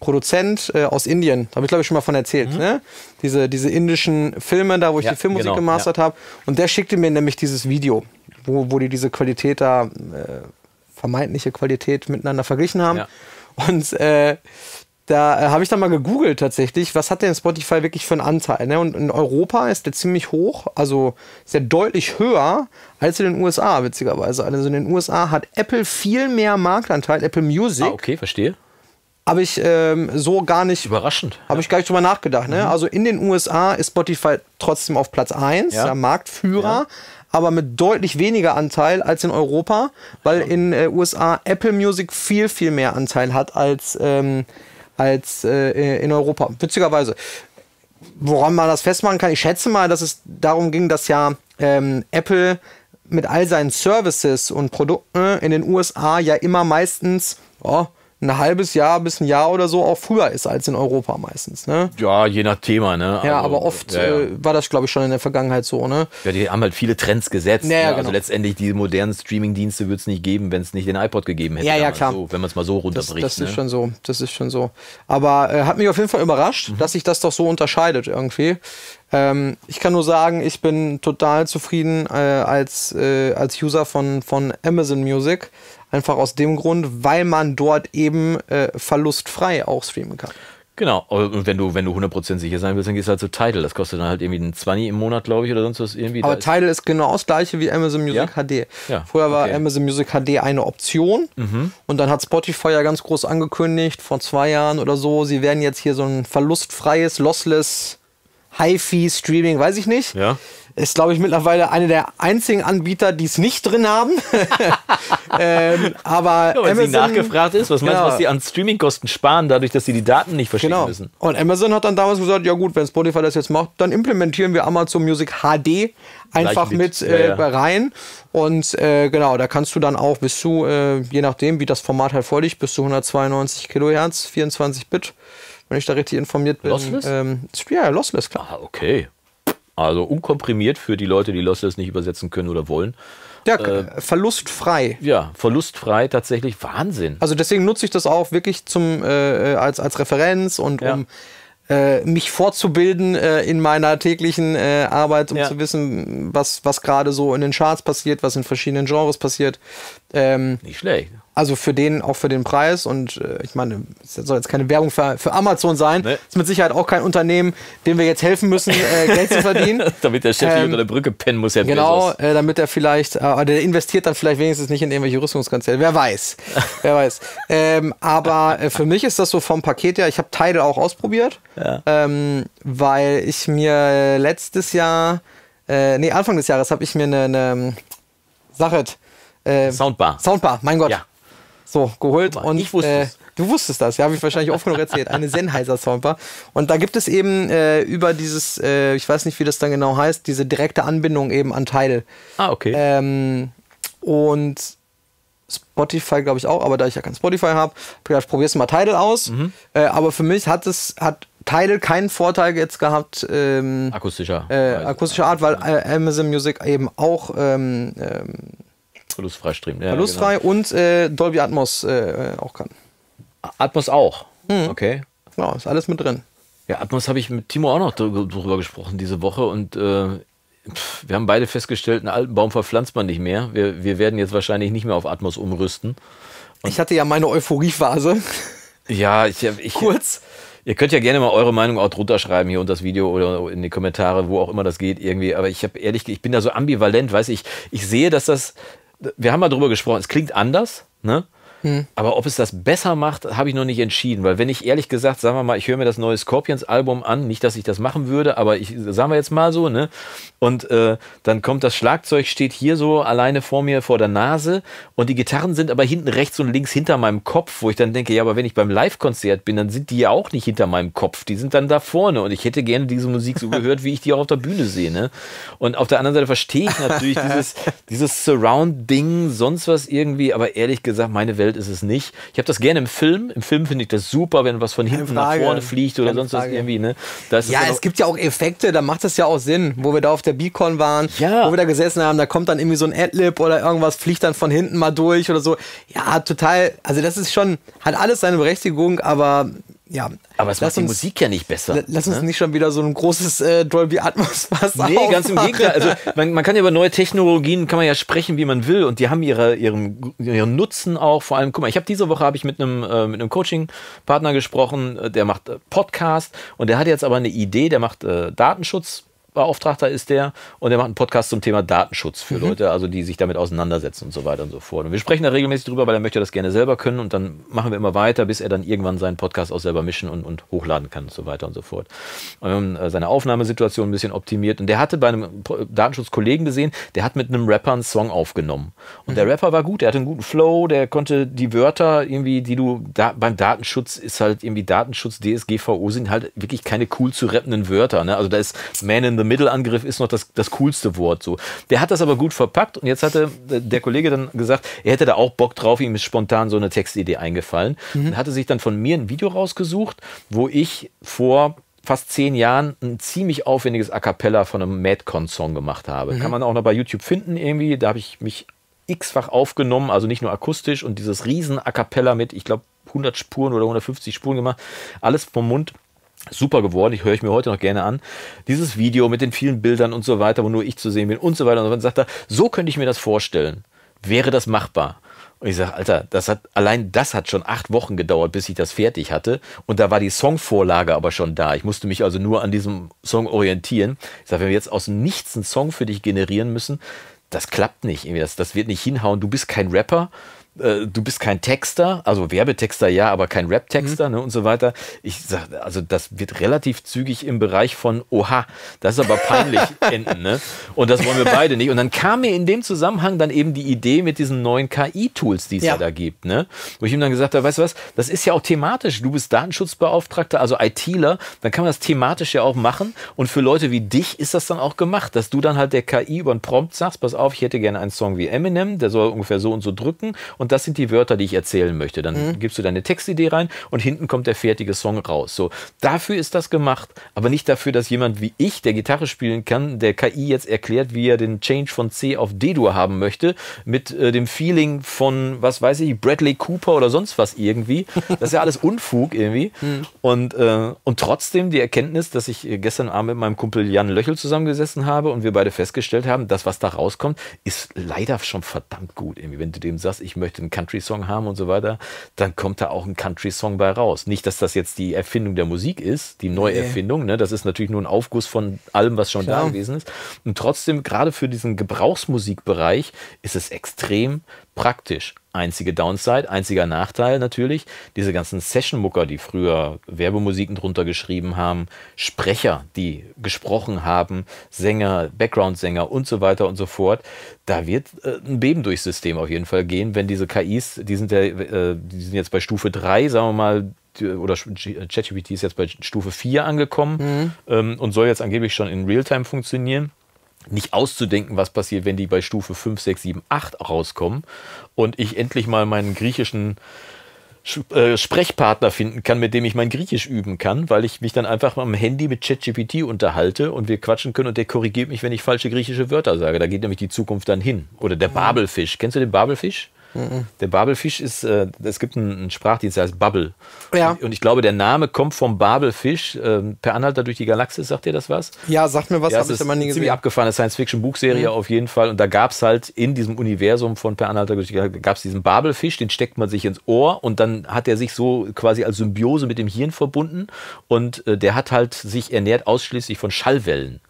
Produzent äh, aus Indien, habe ich glaube ich schon mal von erzählt, ne? Diese, diese indischen Filme, da wo ich Mhm. Ja, die Filmmusik genau, gemastert habe. Und der schickte mir nämlich dieses Video, wo, wo die diese Qualität da, äh, vermeintliche Qualität miteinander verglichen haben. Ja. Und äh, da äh, habe ich dann mal gegoogelt tatsächlich, was hat denn Spotify wirklich für einen Anteil? Ne? Und in Europa ist der ziemlich hoch, also ist der deutlich höher als in den USA, witzigerweise. Also in den USA hat Apple viel mehr Marktanteil, Apple Music, Ah, okay, verstehe. Habe ich ähm, so gar nicht Überraschend. habe ich gar nicht drüber nachgedacht. Ne? Also in den USA ist Spotify trotzdem auf Platz 1, Ja. ja. Marktführer, aber mit deutlich weniger Anteil als in Europa, weil in äh, USA Apple Music viel, viel mehr Anteil hat als, ähm, als äh, in Europa. Witzigerweise. Woran man das festmachen kann, ich schätze mal, dass es darum ging, dass ja ähm, Apple mit all seinen Services und Produkten in den USA ja immer meistens oh, ein halbes Jahr bis ein Jahr oder so auch früher ist als in Europa meistens. Ne? Ja, je nach Thema, ne? Ja, Also, aber oft ja, ja. Äh, war das, glaube ich, schon in der Vergangenheit so. Ne? Ja, die haben halt viele Trends gesetzt. Ja, ja, ne? genau. Also letztendlich die modernen Streaming-Dienste würde es nicht geben, wenn es nicht den iPod gegeben hätte. Ja, ja, klar. So, wenn man es mal so Das, runterbricht. das ist ne? schon so. Das ist schon so. Aber äh, hat mich auf jeden Fall überrascht, dass sich das doch so unterscheidet irgendwie. Ähm, ich kann nur sagen, ich bin total zufrieden äh, als, äh, als User von, von Amazon Music. Einfach aus dem Grund, weil man dort eben äh, verlustfrei auch streamen kann. Genau. Und wenn du, wenn du 100% sicher sein willst, dann gehst du halt zu Tidal. Das kostet dann halt irgendwie einen 20 im Monat, glaube ich, oder sonst was irgendwie. Aber Tidal ist genau das gleiche wie Amazon Music Ja? HD. Ja, Früher war okay. Mhm. Amazon Music HD eine Option und dann hat Spotify ja ganz groß angekündigt, vor zwei Jahren oder so, sie werden jetzt hier so ein verlustfreies, lossless Hi-Fi-Streaming, weiß ich nicht. Ja. Ist, glaube ich, mittlerweile eine der einzigen Anbieter, die es nicht drin haben. <laughs> ähm, aber Ja, weil sie Amazon, nachgefragt ist, was meinst du, Genau. was die an Streamingkosten sparen, dadurch, dass sie die Daten nicht verschicken Genau. müssen? Und Amazon hat dann damals gesagt, ja gut, wenn Spotify das jetzt macht, dann implementieren wir Amazon Music HD einfach Gleich mit, mit, äh, ja, ja. rein. Und äh, genau, da kannst du dann auch bis zu, äh, je nachdem, wie das Format halt vorliegt, bis zu 192 Kilohertz, 24 Bit, wenn ich da richtig informiert bin. Lossless? Ähm, ja, lossless, klar. Ah, okay. Also unkomprimiert für die Leute, die Lossless nicht übersetzen können oder wollen. Ja, äh, verlustfrei. Ja, verlustfrei tatsächlich Wahnsinn. Also deswegen nutze ich das auch wirklich zum, äh, als, als Referenz und Ja. um äh, mich fortzubilden äh, in meiner täglichen äh, Arbeit, um Ja. zu wissen, was, was gerade so in den Charts passiert, was in verschiedenen Genres passiert. Ähm, Nicht schlecht. Also für den, auch für den Preis. Und äh, ich meine, es soll jetzt keine Werbung für, für Amazon sein. Nee. Ist mit Sicherheit auch kein Unternehmen, dem wir jetzt helfen müssen, äh, <laughs> Geld zu verdienen. Damit der Chef Ähm, unter der Brücke pennen muss, Herr Genau, äh, damit er vielleicht, äh, oder der investiert dann vielleicht wenigstens nicht in irgendwelche Rüstungskonzerne. Wer weiß. <laughs> Wer weiß. Ähm, aber äh, für mich ist das so vom Paket her, ich habe Tidal auch ausprobiert, ähm, weil ich mir letztes Jahr, äh, nee, Anfang des Jahres habe ich mir eine, eine Sache, äh, Soundbar. Soundbar, mein Gott. Ja. So, geholt. Mal, und ich wusste äh, es. Du wusstest das, ja, habe ich wahrscheinlich oft genug erzählt. Eine <laughs> Sennheiser Soundbar. Und da gibt es eben äh, über dieses, äh, ich weiß nicht, wie das dann genau heißt, diese direkte Anbindung eben an Tidal. Ah, okay. Ähm, und Spotify, glaube ich, auch, aber da ich ja kein Spotify habe, ich probier's mal Tidal aus. Mhm. Äh, aber für mich hat es, hat Tidal keinen Vorteil jetzt gehabt, ähm, Akustischer. äh, akustischer Art, weil äh, Amazon Music eben auch ähm, ähm, Verlustfrei streamen. Ja, verlustfrei und äh, Dolby Atmos äh, auch kann. Genau. Atmos auch. Mhm. Okay. Genau, ist alles mit drin. Ja, Atmos habe ich mit Timo auch noch drüber, gesprochen diese Woche und äh, pff, wir haben beide festgestellt, einen alten Baum verpflanzt man nicht mehr. Wir, wir werden jetzt wahrscheinlich nicht mehr auf Atmos umrüsten. Ich hatte ja meine Euphoriephase. Ja, ich, ich Kurz. Ihr könnt ja gerne mal eure Meinung auch drunter schreiben hier unter das Video oder in die Kommentare, wo auch immer das geht irgendwie. Aber ich habe ehrlich, ich bin da so ambivalent, weiß ich. Ich sehe, dass das, wir haben mal drüber gesprochen. Es klingt anders, ne? Aber ob es das besser macht, habe ich noch nicht entschieden. Weil wenn ich ehrlich gesagt, sagen wir mal, ich höre mir das neue Scorpions-Album an, nicht, dass ich das machen würde, aber ich sagen wir jetzt mal so, ne? Und äh, dann kommt das Schlagzeug, steht hier so alleine vor mir vor der Nase und die Gitarren sind aber hinten rechts und links hinter meinem Kopf, wo ich dann denke, ja, aber wenn ich beim Live-Konzert bin, dann sind die ja auch nicht hinter meinem Kopf, die sind dann da vorne und ich hätte gerne diese Musik so <laughs> gehört, wie ich die auch auf der Bühne sehe, ne? Und auf der anderen Seite verstehe ich natürlich <laughs> dieses, dieses Surround-Ding, sonst was irgendwie, aber ehrlich gesagt, meine Welt ist es nicht. Ich habe das gerne im Film. Im Film finde ich das super, wenn was von hinten nach vorne fliegt oder sonst was irgendwie, ne? Das Ja, es gibt ja auch Effekte, da macht es ja auch Sinn, wo wir da auf der Beacon waren, Ja. wo wir da gesessen haben, da kommt dann irgendwie so ein Adlib oder irgendwas fliegt dann von hinten mal durch oder so. Ja, total, also das ist schon, hat alles seine Berechtigung, aber ja. aber es lass macht die uns, Musik ja nicht besser. Lass uns nicht schon wieder so ein großes äh, Dolby Atmos Fass Nee, ganz im aufmachen. Gegenteil. Also man, man kann ja über neue Technologien kann man ja sprechen, wie man will, und die haben ihre, ihren, ihren Nutzen auch. Vor allem, guck mal, ich habe diese Woche habe ich mit einem äh, mit einem Coaching-Partner gesprochen, äh, der macht äh, Podcast und der hat jetzt aber eine Idee, der macht äh, Datenschutz. Beauftragter ist der und der macht einen Podcast zum Thema Datenschutz für Leute, also die sich damit auseinandersetzen und so weiter und so fort. Und wir sprechen da regelmäßig drüber, weil er möchte das gerne selber können und dann machen wir immer weiter, bis er dann irgendwann seinen Podcast auch selber mischen und, und hochladen kann und so weiter und so fort. Und wir haben seine Aufnahmesituation ein bisschen optimiert und der hatte bei einem Datenschutzkollegen gesehen, der hat mit einem Rapper einen Song aufgenommen. Und der Rapper war gut, der hatte einen guten Flow, der konnte die Wörter irgendwie, die du da, beim Datenschutz ist halt irgendwie Datenschutz, DSGVO sind halt wirklich keine cool zu rappenden Wörter. Ne? Also da ist Man in the Man-in-the-Middle-Angriff ist noch das, das coolste Wort so. Der hat das aber gut verpackt und jetzt hatte der Kollege dann gesagt, er hätte da auch Bock drauf, ihm ist spontan so eine Textidee eingefallen mhm. und hatte sich dann von mir ein Video rausgesucht, wo ich vor fast zehn Jahren ein ziemlich aufwendiges A Cappella von einem Madcon-Song gemacht habe. Mhm. Kann man auch noch bei YouTube finden irgendwie. Da habe ich mich x-fach aufgenommen, also nicht nur akustisch und dieses riesen A Cappella mit, ich glaube, 100 Spuren oder 150 Spuren gemacht. Alles vom Mund. Super geworden, ich höre ich mir heute noch gerne an. Dieses Video mit den vielen Bildern und so weiter, wo nur ich zu sehen bin und so weiter und so weiter. Sagt er, so könnte ich mir das vorstellen. Wäre das machbar? Und ich sage, Alter, das hat, allein das hat schon acht Wochen gedauert, bis ich das fertig hatte. Und da war die Songvorlage aber schon da. Ich musste mich also nur an diesem Song orientieren. Ich sage, wenn wir jetzt aus nichts einen Song für dich generieren müssen, das klappt nicht. Das, das wird nicht hinhauen. Du bist kein Rapper äh, du bist kein Texter, also Werbetexter ja, aber kein Rap-Texter mhm. ne, und so weiter. Ich sag, also das wird relativ zügig im Bereich von Oha, das ist aber peinlich <laughs> enden, ne? Und das wollen wir beide nicht. Und dann kam mir in dem Zusammenhang dann eben die Idee mit diesen neuen KI-Tools, die es ja. ja. da gibt, ne? Wo ich ihm dann gesagt habe, weißt du was, das ist ja auch thematisch. Du bist Datenschutzbeauftragter, also ITler, dann kann man das thematisch ja auch machen. Und für Leute wie dich ist das dann auch gemacht, dass du dann halt der KI über einen Prompt sagst, pass auf, ich hätte gerne einen Song wie Eminem, der soll ungefähr so und so drücken und das sind die Wörter, die ich erzählen möchte. Dann mhm. gibst du deine Textidee rein und hinten kommt der fertige Song raus. So, dafür ist das gemacht, aber nicht dafür, dass jemand wie ich, der Gitarre spielen kann, der KI jetzt erklärt, wie er den Change von C auf D-Dur haben möchte, mit äh, dem Feeling von, was weiß ich, Bradley Cooper oder sonst was irgendwie. Das ist ja alles Unfug irgendwie. <laughs> Mhm. Und, äh, und trotzdem die Erkenntnis, dass ich gestern Abend mit meinem Kumpel Jan Löchel zusammengesessen habe und wir beide festgestellt haben, das, was da rauskommt, ist leider schon verdammt gut. Irgendwie. Wenn du dem sagst, ich möchte möchte einen Country-Song haben und so weiter, dann kommt da auch ein Country-Song bei raus. Nicht, dass das jetzt die Erfindung der Musik ist, die Neuerfindung, ne? das ist natürlich nur ein Aufguss von allem, was schon Klar. da gewesen ist. Und trotzdem, gerade für diesen Gebrauchsmusikbereich, ist es extrem praktisch. Einzige Downside, einziger Nachteil natürlich, diese ganzen Session-Mucker, die früher Werbemusiken drunter geschrieben haben, Sprecher, die gesprochen haben, Sänger, Background-Sänger und so weiter und so fort, da wird äh, ein Beben durchs System auf jeden Fall gehen, wenn diese KIs, die sind ja, äh, die sind jetzt bei Stufe 3, sagen wir mal, oder ChatGPT ist jetzt bei Stufe 4 angekommen mhm. ähm, und soll jetzt angeblich schon in Realtime funktionieren nicht auszudenken, was passiert, wenn die bei Stufe 5, 6, 7, 8 rauskommen und ich endlich mal meinen griechischen äh, Sprechpartner finden kann, mit dem ich mein Griechisch üben kann, weil ich mich dann einfach am Handy mit ChatGPT unterhalte und wir quatschen können und der korrigiert mich, wenn ich falsche griechische Wörter sage. Da geht nämlich die Zukunft dann hin. Oder der Babelfisch. Kennst du den Babelfisch? Der Babelfisch ist, äh, es gibt einen, einen Sprachdienst, der heißt Bubble. Ja. Und ich glaube, der Name kommt vom Babelfisch. Ähm, per Anhalter durch die Galaxis, sagt dir das was? Ja, sagt mir was, ja, habe ich immer nie gesehen. Ziemlich abgefahrene Science-Fiction-Buchserie mhm. auf jeden Fall. Und da gab es halt in diesem Universum von Per Anhalter durch die Galaxis, gab es diesen Babelfisch, den steckt man sich ins Ohr und dann hat er sich so quasi als Symbiose mit dem Hirn verbunden und äh, der hat halt sich ernährt ausschließlich von Schallwellen.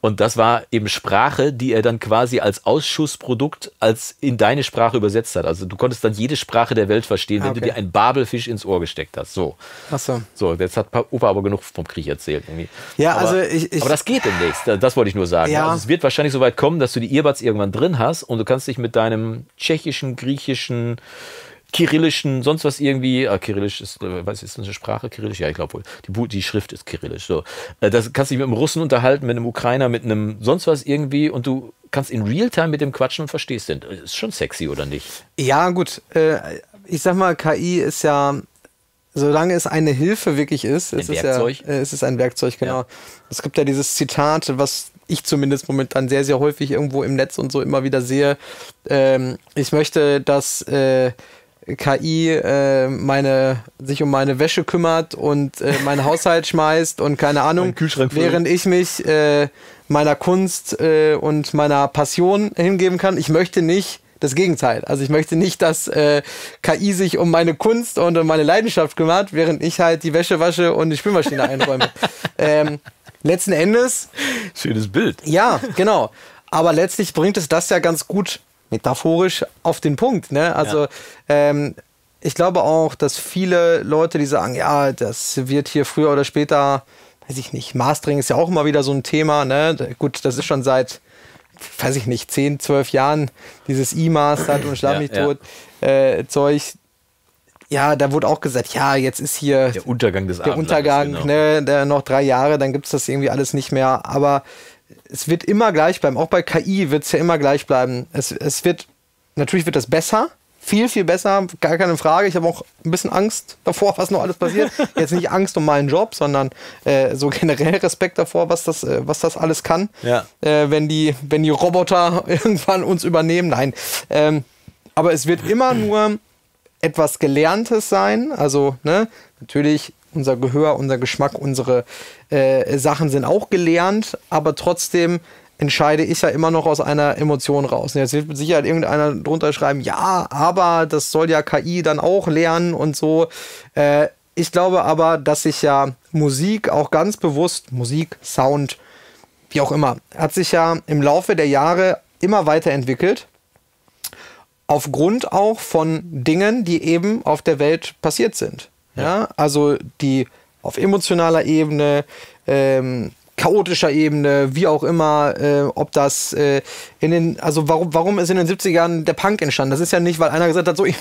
Und das war eben Sprache, die er dann quasi als Ausschussprodukt als in deine Sprache übersetzt hat. Also du konntest dann jede Sprache der Welt verstehen, wenn okay. du dir einen Babelfisch ins Ohr gesteckt hast. So. Ach so. So, jetzt hat Opa aber genug vom Krieg erzählt. Irgendwie. Ja, aber, also ich, ich, Aber das geht demnächst. Das wollte ich nur sagen. Ja. Also es wird wahrscheinlich so weit kommen, dass du die Earbuds irgendwann drin hast und du kannst dich mit deinem tschechischen, griechischen, kyrillischen, sonst was irgendwie, äh, kyrillisch ist, äh, was ist das eine Sprache? Kyrillisch? Ja, ich glaube wohl. Die, die Schrift ist kyrillisch. So. Äh, das kannst du dich mit einem Russen unterhalten, mit einem Ukrainer, mit einem sonst was irgendwie und du kannst in Realtime mit dem quatschen und verstehst den. Ist schon sexy, oder nicht? Ja, gut. Äh, ich sag mal, KI ist ja solange es eine Hilfe wirklich ist, ein es ist ja, äh, es ist ein Werkzeug, genau. Ja. Es gibt ja dieses Zitat, was ich zumindest momentan sehr, sehr häufig irgendwo im Netz und so immer wieder sehe. Ähm, ich möchte, dass äh, KI äh, meine, sich um meine Wäsche kümmert und äh, meinen Haushalt <laughs> schmeißt und keine Ahnung, während ich mich äh, meiner Kunst äh, und meiner Passion hingeben kann. Ich möchte nicht das Gegenteil. Also ich möchte nicht, dass äh, KI sich um meine Kunst und um meine Leidenschaft kümmert, während ich halt die Wäsche wasche und die Spülmaschine einräume. <laughs> ähm, letzten Endes. Schönes Bild. Ja, genau. Aber letztlich bringt es das ja ganz gut metaphorisch auf den Punkt. Ne? Also ja. ähm, ich glaube auch, dass viele Leute, die sagen, ja, das wird hier früher oder später, weiß ich nicht, Mastering ist ja auch immer wieder so ein Thema. Ne? Gut, das ist schon seit, weiß ich nicht, 10, 12 Jahren dieses E-Mastered und Schlag mich ja, tot äh, Zeug. ja, da wurde auch gesagt, ja, jetzt ist hier Der Untergang des der Abendlandes, Untergang, genau. ne, der noch drei Jahre, dann gibt es das irgendwie alles nicht mehr. Aber es wird immer gleich bleiben. Auch bei KI wird es ja immer gleich bleiben. Es, es wird, natürlich wird das besser. Viel, viel besser, gar keine Frage. Ich habe auch ein bisschen Angst davor, was noch alles passiert. <laughs> Jetzt nicht Angst um meinen Job, sondern äh, so generell Respekt davor, was das, äh, was das alles kann. Ja. Äh, wenn, die, wenn die Roboter <laughs> irgendwann uns übernehmen. Nein. Ähm, aber es wird immer nur etwas Gelerntes sein. Also, ne, natürlich, unser Gehör, unser Geschmack, unsere äh, Sachen sind auch gelernt, aber trotzdem entscheide ich ja immer noch aus einer Emotion raus. Und jetzt wird mit Sicherheit irgendeiner drunter schreiben, ja, aber das soll ja KI dann auch lernen und so. Äh, ich glaube aber, dass sich ja Musik auch ganz bewusst, Musik, Sound, wie auch immer, hat sich ja im Laufe der Jahre immer weiterentwickelt aufgrund auch von Dingen, die eben auf der Welt passiert sind. Ja, also die auf emotionaler Ebene, ähm, chaotischer Ebene, wie auch immer, äh, ob das äh, in den, also warum, warum ist in den 70ern der Punk entstanden? Das ist ja nicht, weil einer gesagt hat, so, <laughs> ich,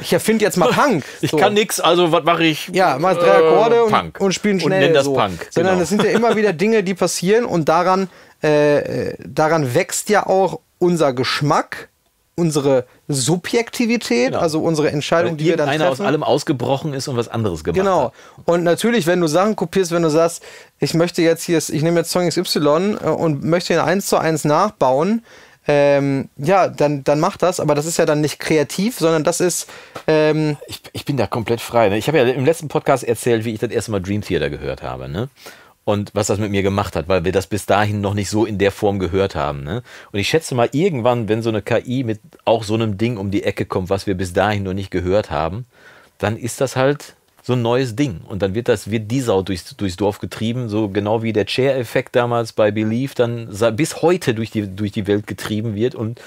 ich erfinde jetzt mal <laughs> Punk. Ich so. kann nix, also was mache ich? Ja, mal drei Akkorde und, Punk. und spielen schnell. Und nenn das so. Punk. Sondern genau. das sind ja immer wieder Dinge, die passieren und daran, äh, daran wächst ja auch unser Geschmack, unsere Subjektivität, Genau. also unsere Entscheidung, Weil die wir dann irgendeiner aus treffen. allem ausgebrochen ist und was anderes gemacht Genau. hat. Und natürlich, wenn du Sachen kopierst, wenn du sagst, ich möchte jetzt hier, ich nehme jetzt Song XY äh, und möchte ihn eins zu eins nachbauen, ähm, ja, dann, dann mach das. Aber das ist ja dann nicht kreativ, sondern das ist, ähm, Ich, ich bin da komplett frei. Ne? Ich habe ja im letzten Podcast erzählt, wie ich das erste Mal Dream Theater gehört habe. Ne? Und was das mit mir gemacht hat, weil wir das bis dahin noch nicht so in der Form gehört haben. Ne? Und ich schätze mal, irgendwann, wenn so eine KI mit auch so einem Ding um die Ecke kommt, was wir bis dahin noch nicht gehört haben, dann ist das halt so ein neues Ding. Und dann wird das, wird die Sau durchs, durchs Dorf getrieben, so genau wie der Chair-Effekt damals bei Believe dann bis heute durch die, durch die Welt getrieben wird und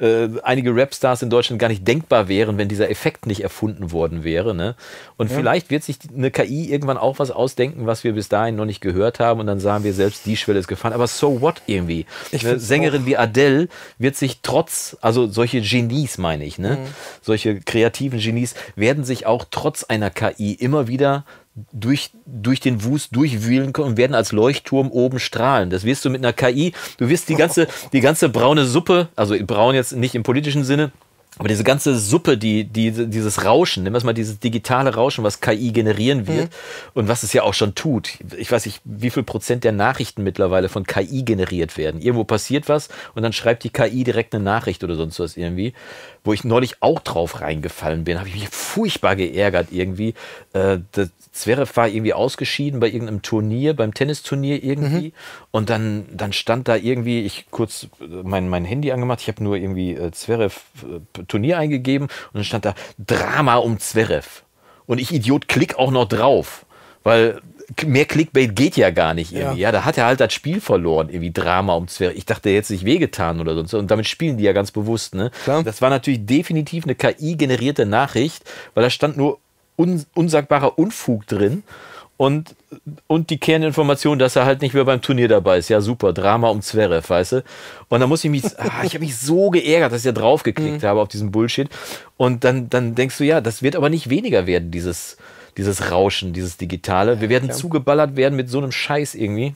äh, einige Rapstars in Deutschland gar nicht denkbar wären, wenn dieser Effekt nicht erfunden worden wäre. Ne? Und vielleicht wird sich eine KI irgendwann auch was ausdenken, was wir bis dahin noch nicht gehört haben und dann sagen wir selbst, die Schwelle ist gefahren. Aber so what irgendwie? Ich eine Sängerin wie Adele wird sich trotz, also solche Genies meine ich, ne? solche kreativen Genies werden sich auch trotz einer KI immer wieder durch, durch den Wust durchwühlen können und werden als Leuchtturm oben strahlen. Das wirst du mit einer KI, du wirst die ganze, die ganze braune Suppe, also braun jetzt nicht im politischen Sinne, aber diese ganze Suppe, die, die, dieses Rauschen, nehmen wir es mal dieses digitale Rauschen, was KI generieren wird und was es ja auch schon tut. Ich weiß nicht, wie viel Prozent der Nachrichten mittlerweile von KI generiert werden. Irgendwo passiert was und dann schreibt die KI direkt eine Nachricht oder sonst was irgendwie. Wo ich neulich auch drauf reingefallen bin, habe ich mich furchtbar geärgert irgendwie. Äh, Zverev war irgendwie ausgeschieden bei irgendeinem Turnier, beim Tennisturnier irgendwie. Und dann, dann stand da irgendwie, ich kurz mein, mein Handy angemacht, ich habe nur irgendwie äh, Zverev äh, Turnier eingegeben und dann stand da Drama um Zverev. Und ich Idiot klick auch noch drauf. Weil mehr Clickbait geht ja gar nicht irgendwie. Ja, da hat er halt das Spiel verloren, irgendwie Drama um Zverev. Ich dachte, er hätte sich wehgetan oder sonst. Und damit spielen die ja ganz bewusst. Ne? Klar. Das war natürlich definitiv eine KI-generierte Nachricht, weil da stand nur un unsagbarer Unfug drin. Und, und die Kerninformation, dass er halt nicht mehr beim Turnier dabei ist. Ja, super, Drama um Zverev, weißt du? Und dann muss ich mich, ah, ich habe mich so geärgert, dass ich da draufgeklickt habe auf diesen Bullshit. Und dann, dann denkst du, ja, das wird aber nicht weniger werden, dieses, dieses Rauschen, dieses Digitale. Wir werden zugeballert werden mit so einem Scheiß irgendwie.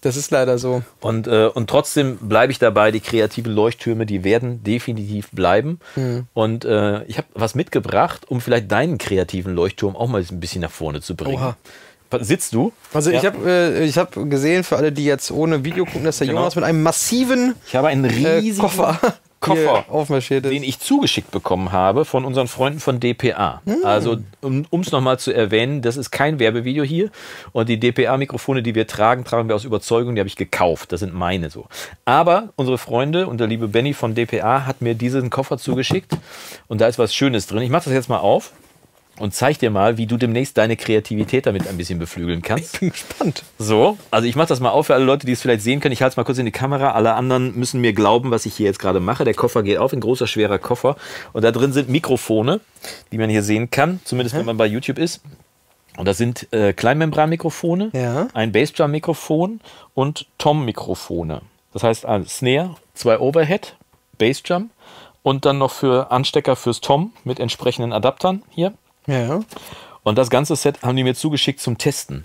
das ist leider so. Und, äh, und trotzdem bleibe ich dabei, die kreativen Leuchttürme, die werden definitiv bleiben. Und äh, ich habe was mitgebracht, um vielleicht deinen kreativen Leuchtturm auch mal ein bisschen nach vorne zu bringen. Oha. Sitzt du? Also ich Ja. habe äh, ich hab gesehen, für alle, die jetzt ohne Video gucken, dass der Genau. Jonas mit einem massiven Ich habe einen äh, riesigen Koffer, <laughs> Koffer. hier aufmarschiert ist. den ich zugeschickt bekommen habe von unseren Freunden von DPA. Also, um es nochmal zu erwähnen, das ist kein Werbevideo hier. Und die DPA-Mikrofone, die wir tragen, tragen wir aus Überzeugung, die habe ich gekauft. Das sind meine so. Aber unsere Freunde und der liebe Benny von DPA hat mir diesen Koffer zugeschickt. Und da ist was Schönes drin. Ich mache das jetzt mal auf und zeig dir mal, wie du demnächst deine Kreativität damit ein bisschen beflügeln kannst. Ich bin gespannt. So, also ich mache das mal auf für alle Leute, die es vielleicht sehen können. Ich halte es mal kurz in die Kamera. Alle anderen müssen mir glauben, was ich hier jetzt gerade mache. Der Koffer geht auf, ein großer, schwerer Koffer. Und da drin sind Mikrofone, die man hier sehen kann, zumindest wenn man bei YouTube ist. Und das sind äh, Kleinmembranmikrofone, Ja. ein Bassdrum-Mikrofon und Tom-Mikrofone. Das heißt ein Snare, zwei Overhead, Bassdrum und dann noch für Anstecker fürs Tom mit entsprechenden Adaptern hier. Ja. Und das ganze Set haben die mir zugeschickt zum Testen.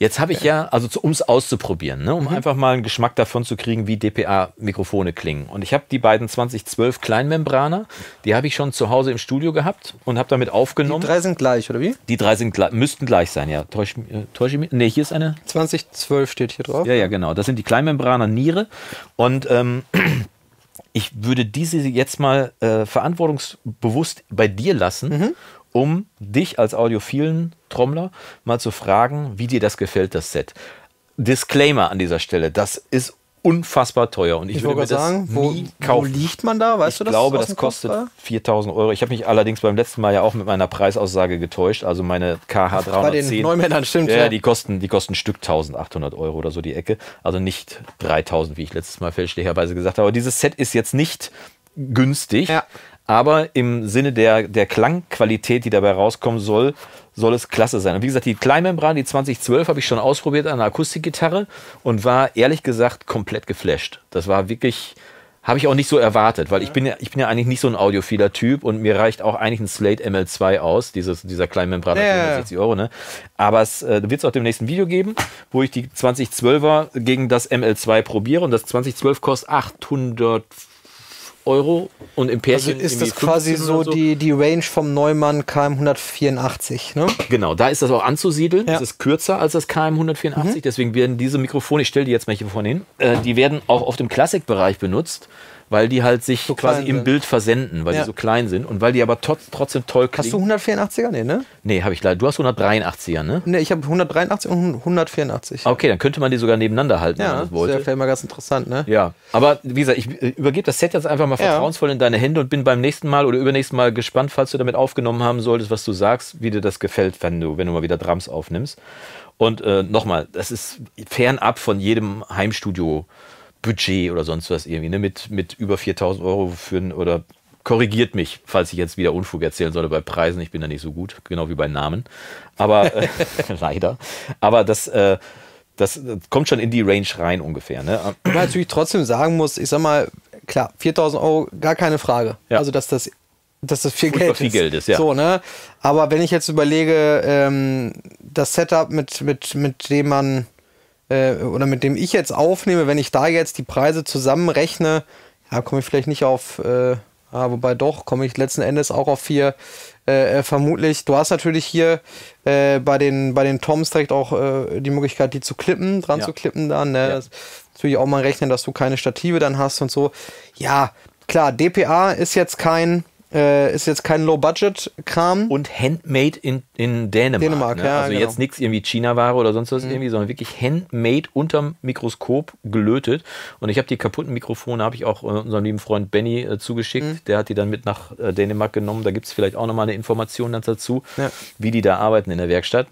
Jetzt habe ich ja, also um es auszuprobieren, ne, um Mhm. einfach mal einen Geschmack davon zu kriegen, wie DPA-Mikrofone klingen. Und ich habe die beiden 2012 Kleinmembraner, die habe ich schon zu Hause im Studio gehabt und habe damit Die aufgenommen. drei sind gleich, oder wie? Die drei sind müssten gleich sein, ja. Täusch, äh, täusche ich mich? Nee, hier ist eine. 2012 steht hier drauf. Ja, ja, genau. Das sind die Kleinmembraner Niere. Und ähm, <clears throat> ich würde diese jetzt mal äh, verantwortungsbewusst bei dir lassen, Mhm. Um dich als audiophilen Trommler mal zu fragen, wie dir das gefällt, das Set. Disclaimer an dieser Stelle, das ist unfassbar teuer und ich, Ich würde mir das sagen, wo, nie wo kaufen. liegt man da? Weißt ich du das? glaube, aus das kostet oder? 4000 Euro. Ich habe mich allerdings beim letzten Mal ja auch mit meiner Preisaussage getäuscht. Also meine KH 310. Bei den Neumännern stimmt, ja. ja. Die kosten, die kosten ein Stück 1800 Euro oder so die Ecke. Also nicht 3000, wie ich letztes Mal fälschlicherweise gesagt habe. Aber dieses Set ist jetzt nicht günstig. Ja. Aber im Sinne der, der Klangqualität, die dabei rauskommen soll, soll es klasse sein. Und wie gesagt, die Kleinmembran, die 2012, habe ich schon ausprobiert an einer Akustikgitarre und war ehrlich gesagt komplett geflasht. Das war wirklich, habe ich auch nicht so erwartet, weil ich bin ja, ich bin ja eigentlich nicht so ein audiophiler Typ und mir reicht auch eigentlich ein Slate ML2 aus, dieses, dieser Kleinmembran, Ja, ja, ja. 460 Euro. Ne? Aber es äh, wird es auch dem nächsten Video geben, wo ich die 2012er gegen das ML2 probiere und das 2012 kostet 800 Euro und im Also Pärchen ist irgendwie das quasi 15 so oder die, die Range vom Neumann KM 184, ne? Genau, da ist das auch anzusiedeln. Ja. Das ist kürzer als das KM 184. Mhm. Deswegen werden diese Mikrofone, ich stelle die jetzt mal hier vorne hin, äh, die werden auch auf dem Klassikbereich benutzt, weil die halt sich quasi klein im sind. Bild versenden, weil Ja. die so klein sind und weil die aber tot, trotzdem toll Hast du klingen. 184er? Nee, ne? Nee, habe ich leider. Du hast 183er, ne? Ne, ich habe 183 und 184. Okay, dann könnte man die sogar nebeneinander halten, wenn Ja, man das das wollte. wäre vielleicht mal ganz interessant, ne? Ja, aber wie gesagt, ich äh, übergebe das Set jetzt einfach mal Ja. vertrauensvoll in deine Hände und bin beim nächsten Mal oder übernächsten Mal gespannt, falls du damit aufgenommen haben solltest, was du sagst, wie dir das gefällt, wenn du, wenn du mal wieder Drums aufnimmst. Und äh, nochmal, das ist fernab von jedem Heimstudio-Budget oder sonst was irgendwie, ne? mit, mit über 4000 Euro für ein, oder korrigiert mich, falls ich jetzt wieder Unfug erzählen sollte bei Preisen. Ich bin da nicht so gut, genau wie bei Namen. Aber äh, <laughs> <laughs> leider. Aber das, äh, das kommt schon in die Range rein ungefähr. Ne? Wobei natürlich trotzdem sagen muss, ich sag mal, klar, 4000 Euro, gar keine Frage. Ja. Also, dass das, dass das viel Geld viel ist. Geld ist, ja. So, ne? Aber wenn ich jetzt überlege, ähm, das Setup, mit, mit, mit dem man, äh, oder mit dem ich jetzt aufnehme, wenn ich da jetzt die Preise zusammenrechne, ja, komme ich vielleicht nicht auf, äh, ah, wobei doch, komme ich letzten Endes auch auf vier. Äh, äh, vermutlich. Du hast natürlich hier äh, bei, den, bei den Toms direkt auch äh, die Möglichkeit, die zu klippen, dran Ja. zu klippen dann. Ne? Ja. Natürlich auch mal rechnen, dass du keine Stative dann hast und so. Ja, klar, DPA ist jetzt kein, äh, ist jetzt kein Low-Budget-Kram. und handmade in, in Dänemark. Dänemark, ne? ja, Also genau. jetzt nichts irgendwie China-Ware oder sonst was irgendwie, sondern wirklich handmade unterm Mikroskop gelötet. Und ich habe die kaputten Mikrofone, habe ich auch äh, unserem lieben Freund Benny äh, zugeschickt. Der hat die dann mit nach äh, Dänemark genommen. Da gibt es vielleicht auch nochmal eine Information dazu, Ja. wie die da arbeiten in der Werkstatt.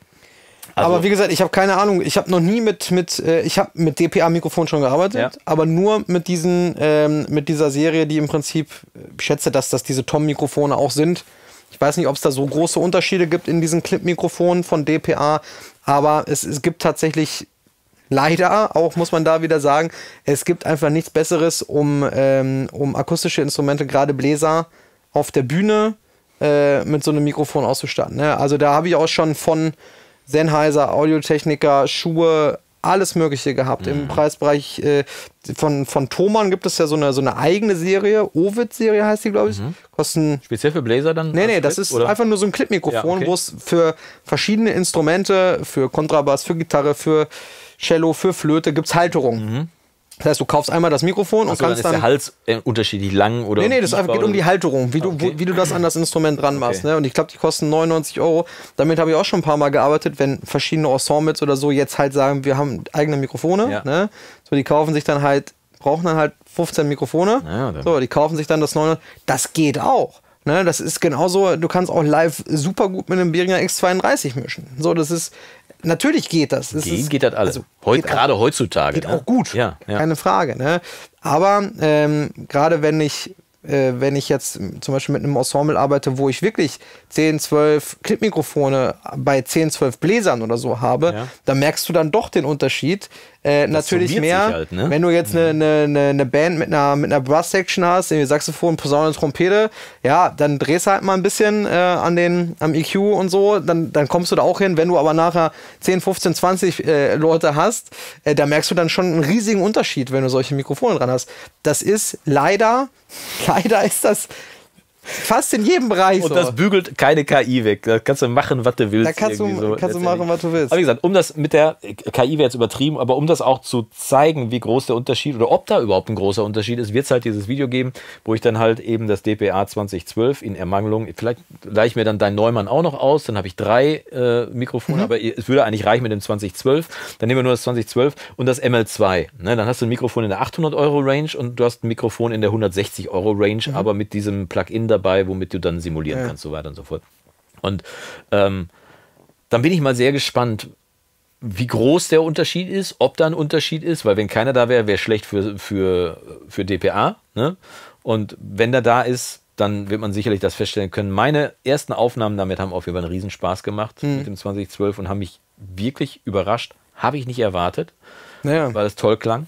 Also, aber wie gesagt, ich habe keine Ahnung. Ich habe noch nie mit mit äh, ich habe mit DPA-Mikrofon schon gearbeitet, Ja. aber nur mit diesen ähm, mit dieser Serie, die im Prinzip äh, ich schätze, dass das diese Tom-Mikrofone auch sind. Ich weiß nicht, ob es da so große Unterschiede gibt in diesen Clip-Mikrofonen von DPA, aber es, es gibt tatsächlich leider auch, muss man da wieder sagen, es gibt einfach nichts Besseres, um, ähm, um akustische Instrumente, gerade Bläser, auf der Bühne äh, mit so einem Mikrofon auszustatten. Ne? Also da habe ich auch schon von Sennheiser, Audiotechniker, Schuhe, alles Mögliche gehabt. Im Preisbereich äh, von, von Thomann gibt es ja so eine, so eine eigene Serie, Ovid-Serie heißt die, glaube ich. Kosten speziell für Bläser dann? Nee, nee, das Clip, ist oder? einfach nur so ein Clip-Mikrofon, Ja, okay. wo es für verschiedene Instrumente, für Kontrabass, für Gitarre, für Cello, für Flöte gibt es Halterungen. Das heißt, du kaufst einmal das Mikrofon und Mhm. Achso, dann kannst ist dann. der Hals äh, unterschiedlich lang oder. Nee, nee, das einfach geht um die so? Halterung, wie, du, Okay. wo, wie du das an das Instrument dran machst. Okay. Ne? Und ich glaube, die kosten 99 Euro. Damit habe ich auch schon ein paar Mal gearbeitet, wenn verschiedene Ensembles oder so jetzt halt sagen, wir haben eigene Mikrofone. Ja. Ne? So, die kaufen sich dann halt, brauchen dann halt 15 Mikrofone. Ja, so, die kaufen sich dann das 900. Das geht auch. Ne? Das ist genauso, du kannst auch live super gut mit einem Behringer X32 mischen. So, das ist, natürlich geht das. das Geht, ist, geht das alles. also, Heut, geht auch. gerade heutzutage. Geht ne? auch gut. Ja, ja. Keine Frage. Ne? Aber ähm, gerade wenn ich, äh, wenn ich jetzt zum Beispiel mit einem Ensemble arbeite, wo ich wirklich 10, 12 Clipmikrofone bei 10, 12 Bläsern oder so habe, Ja. da merkst du dann doch den Unterschied, äh, natürlich mehr. halt, ne? Wenn du jetzt eine, eine, eine, eine Band mit einer, mit einer Brass-Section hast, irgendwie Saxophon, Posaune, Trompete, ja, dann drehst du halt mal ein bisschen äh, an den, am EQ und so, dann, dann kommst du da auch hin. Wenn du aber nachher 10, 15, 20 äh, Leute hast, äh, da merkst du dann schon einen riesigen Unterschied, wenn du solche Mikrofone dran hast. Das ist leider, <laughs> leider ist das fast in jedem Bereich Und so. das bügelt keine KI weg. Da kannst du machen, was du willst. Da kannst du- so, kannst du machen, was du willst. Aber wie gesagt, um das mit der KI wäre jetzt übertrieben, aber um das auch zu zeigen, wie groß der Unterschied oder ob da überhaupt ein großer Unterschied ist, wird es halt dieses Video geben, wo ich dann halt eben das DPA 2012 in Ermangelung, vielleicht leihe ich mir dann dein Neumann auch noch aus, dann habe ich drei äh, Mikrofone, aber es würde eigentlich reichen mit dem 2012. Dann nehmen wir nur das 2012 und das ML2. Ne? Dann hast du ein Mikrofon in der 800 Euro Range und du hast ein Mikrofon in der 160 Euro Range, aber mit diesem Plugin dabei, womit du dann simulieren kannst, so weiter und so fort. Und ähm, dann bin ich mal sehr gespannt, wie groß der Unterschied ist, ob da ein Unterschied ist, weil wenn keiner da wäre, wäre schlecht für, für, für DPA. Ne? Und wenn der da ist, dann wird man sicherlich das feststellen können. Meine ersten Aufnahmen damit haben auf jeden Fall einen Riesenspaß gemacht mit dem 2012 und haben mich wirklich überrascht. Habe ich nicht erwartet, Ja. weil es toll klang.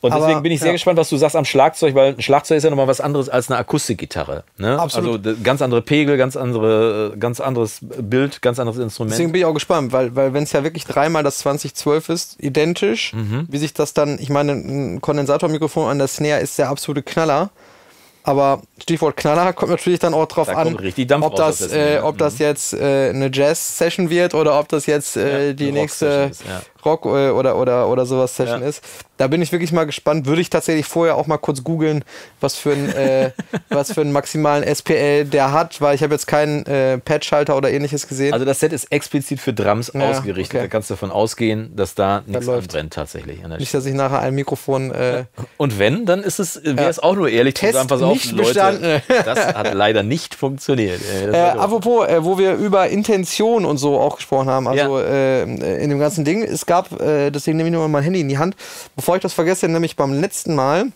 Und Aber, deswegen bin ich sehr ja. gespannt, was du sagst am Schlagzeug, weil ein Schlagzeug ist ja nochmal was anderes als eine Akustikgitarre. Ne? Absolut. Also ganz andere Pegel, ganz, andere, ganz anderes Bild, ganz anderes Instrument. Deswegen bin ich auch gespannt, weil, weil wenn es ja wirklich dreimal das 2012 ist, identisch, Mhm. wie sich das dann, ich meine, ein Kondensatormikrofon an der Snare ist der absolute Knaller. Aber Stichwort Knaller kommt natürlich dann auch drauf Da an, Dampf ob das, äh, ob das jetzt äh, eine Jazz-Session wird oder ob das jetzt äh, Ja, die nächste ist, ja. Rock- äh, oder, oder, oder sowas Session Ja. ist. Da bin ich wirklich mal gespannt. Würde ich tatsächlich vorher auch mal kurz googeln, was für ein, äh, <laughs> was für einen maximalen SPL der hat, weil ich habe jetzt keinen äh, Patch-Halter oder ähnliches gesehen. Also das Set ist explizit für Drums Ja, ausgerichtet. okay. Da kannst du davon ausgehen, dass da nichts läuft. anbrennt tatsächlich. Nicht, dass ich nachher ein Mikrofon äh, Und wenn, dann ist es, wäre es auch nur ehrlich zu Test sagen, pass auf, nicht Leute, bestanden. das hat leider nicht funktioniert. Äh, Äh, apropos, äh, wo wir über Intention und so auch gesprochen haben, also äh, in dem ganzen Ding, es gab, äh, deswegen nehme ich nur mal mein Handy in die Hand, bevor ich das vergesse, nämlich beim letzten Mal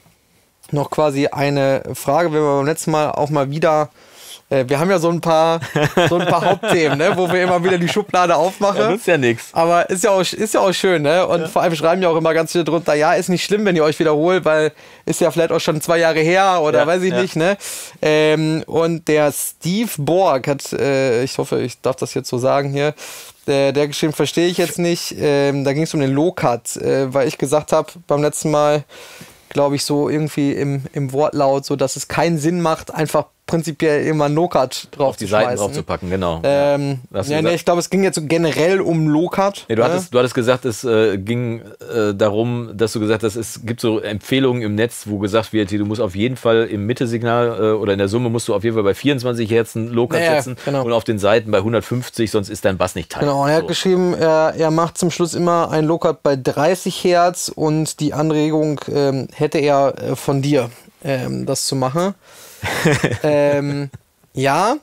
noch quasi eine Frage, wenn wir beim letzten Mal auch mal wieder, äh, wir haben ja so ein paar, so ein paar <laughs> Hauptthemen, ne, wo wir immer wieder die Schublade aufmachen. ja, nutzt ja nichts. Aber ist ja auch, ist ja auch schön, ne? Und vor allem schreiben ja auch immer ganz viele drunter, ja, ist nicht schlimm, wenn ihr euch wiederholt, weil ist ja vielleicht auch schon zwei Jahre her oder Ja, weiß ich ja. nicht, ne? Ähm, und der Steve Borg hat, äh, ich hoffe, ich darf das jetzt so sagen hier, der, der geschrieben, verstehe ich jetzt nicht. Ähm, da ging es um den Low-Cut, äh, weil ich gesagt habe beim letzten Mal, glaube ich, so irgendwie im, im Wortlaut, so dass es keinen Sinn macht, einfach prinzipiell immer Low-Cut drauf Auf die Seiten drauf zu packen, genau. Ähm, Ja. Nee, ich glaube, es ging jetzt so generell um Low-Cut. Nee, du, ne? hattest, du hattest gesagt, es äh, ging äh, darum, dass du gesagt hast, es gibt so Empfehlungen im Netz, wo gesagt wird, du musst auf jeden Fall im Mittesignal äh, oder in der Summe musst du auf jeden Fall bei 24 Hertz einen Low-Cut Ja, setzen genau. und auf den Seiten bei 150, sonst ist dein Bass nicht tight. Genau, und er hat So. geschrieben, er, er macht zum Schluss immer ein Low-Cut bei 30 Hertz und die Anregung ähm, hätte er äh, von dir, ähm, das zu machen. <laughs> ähm, ja,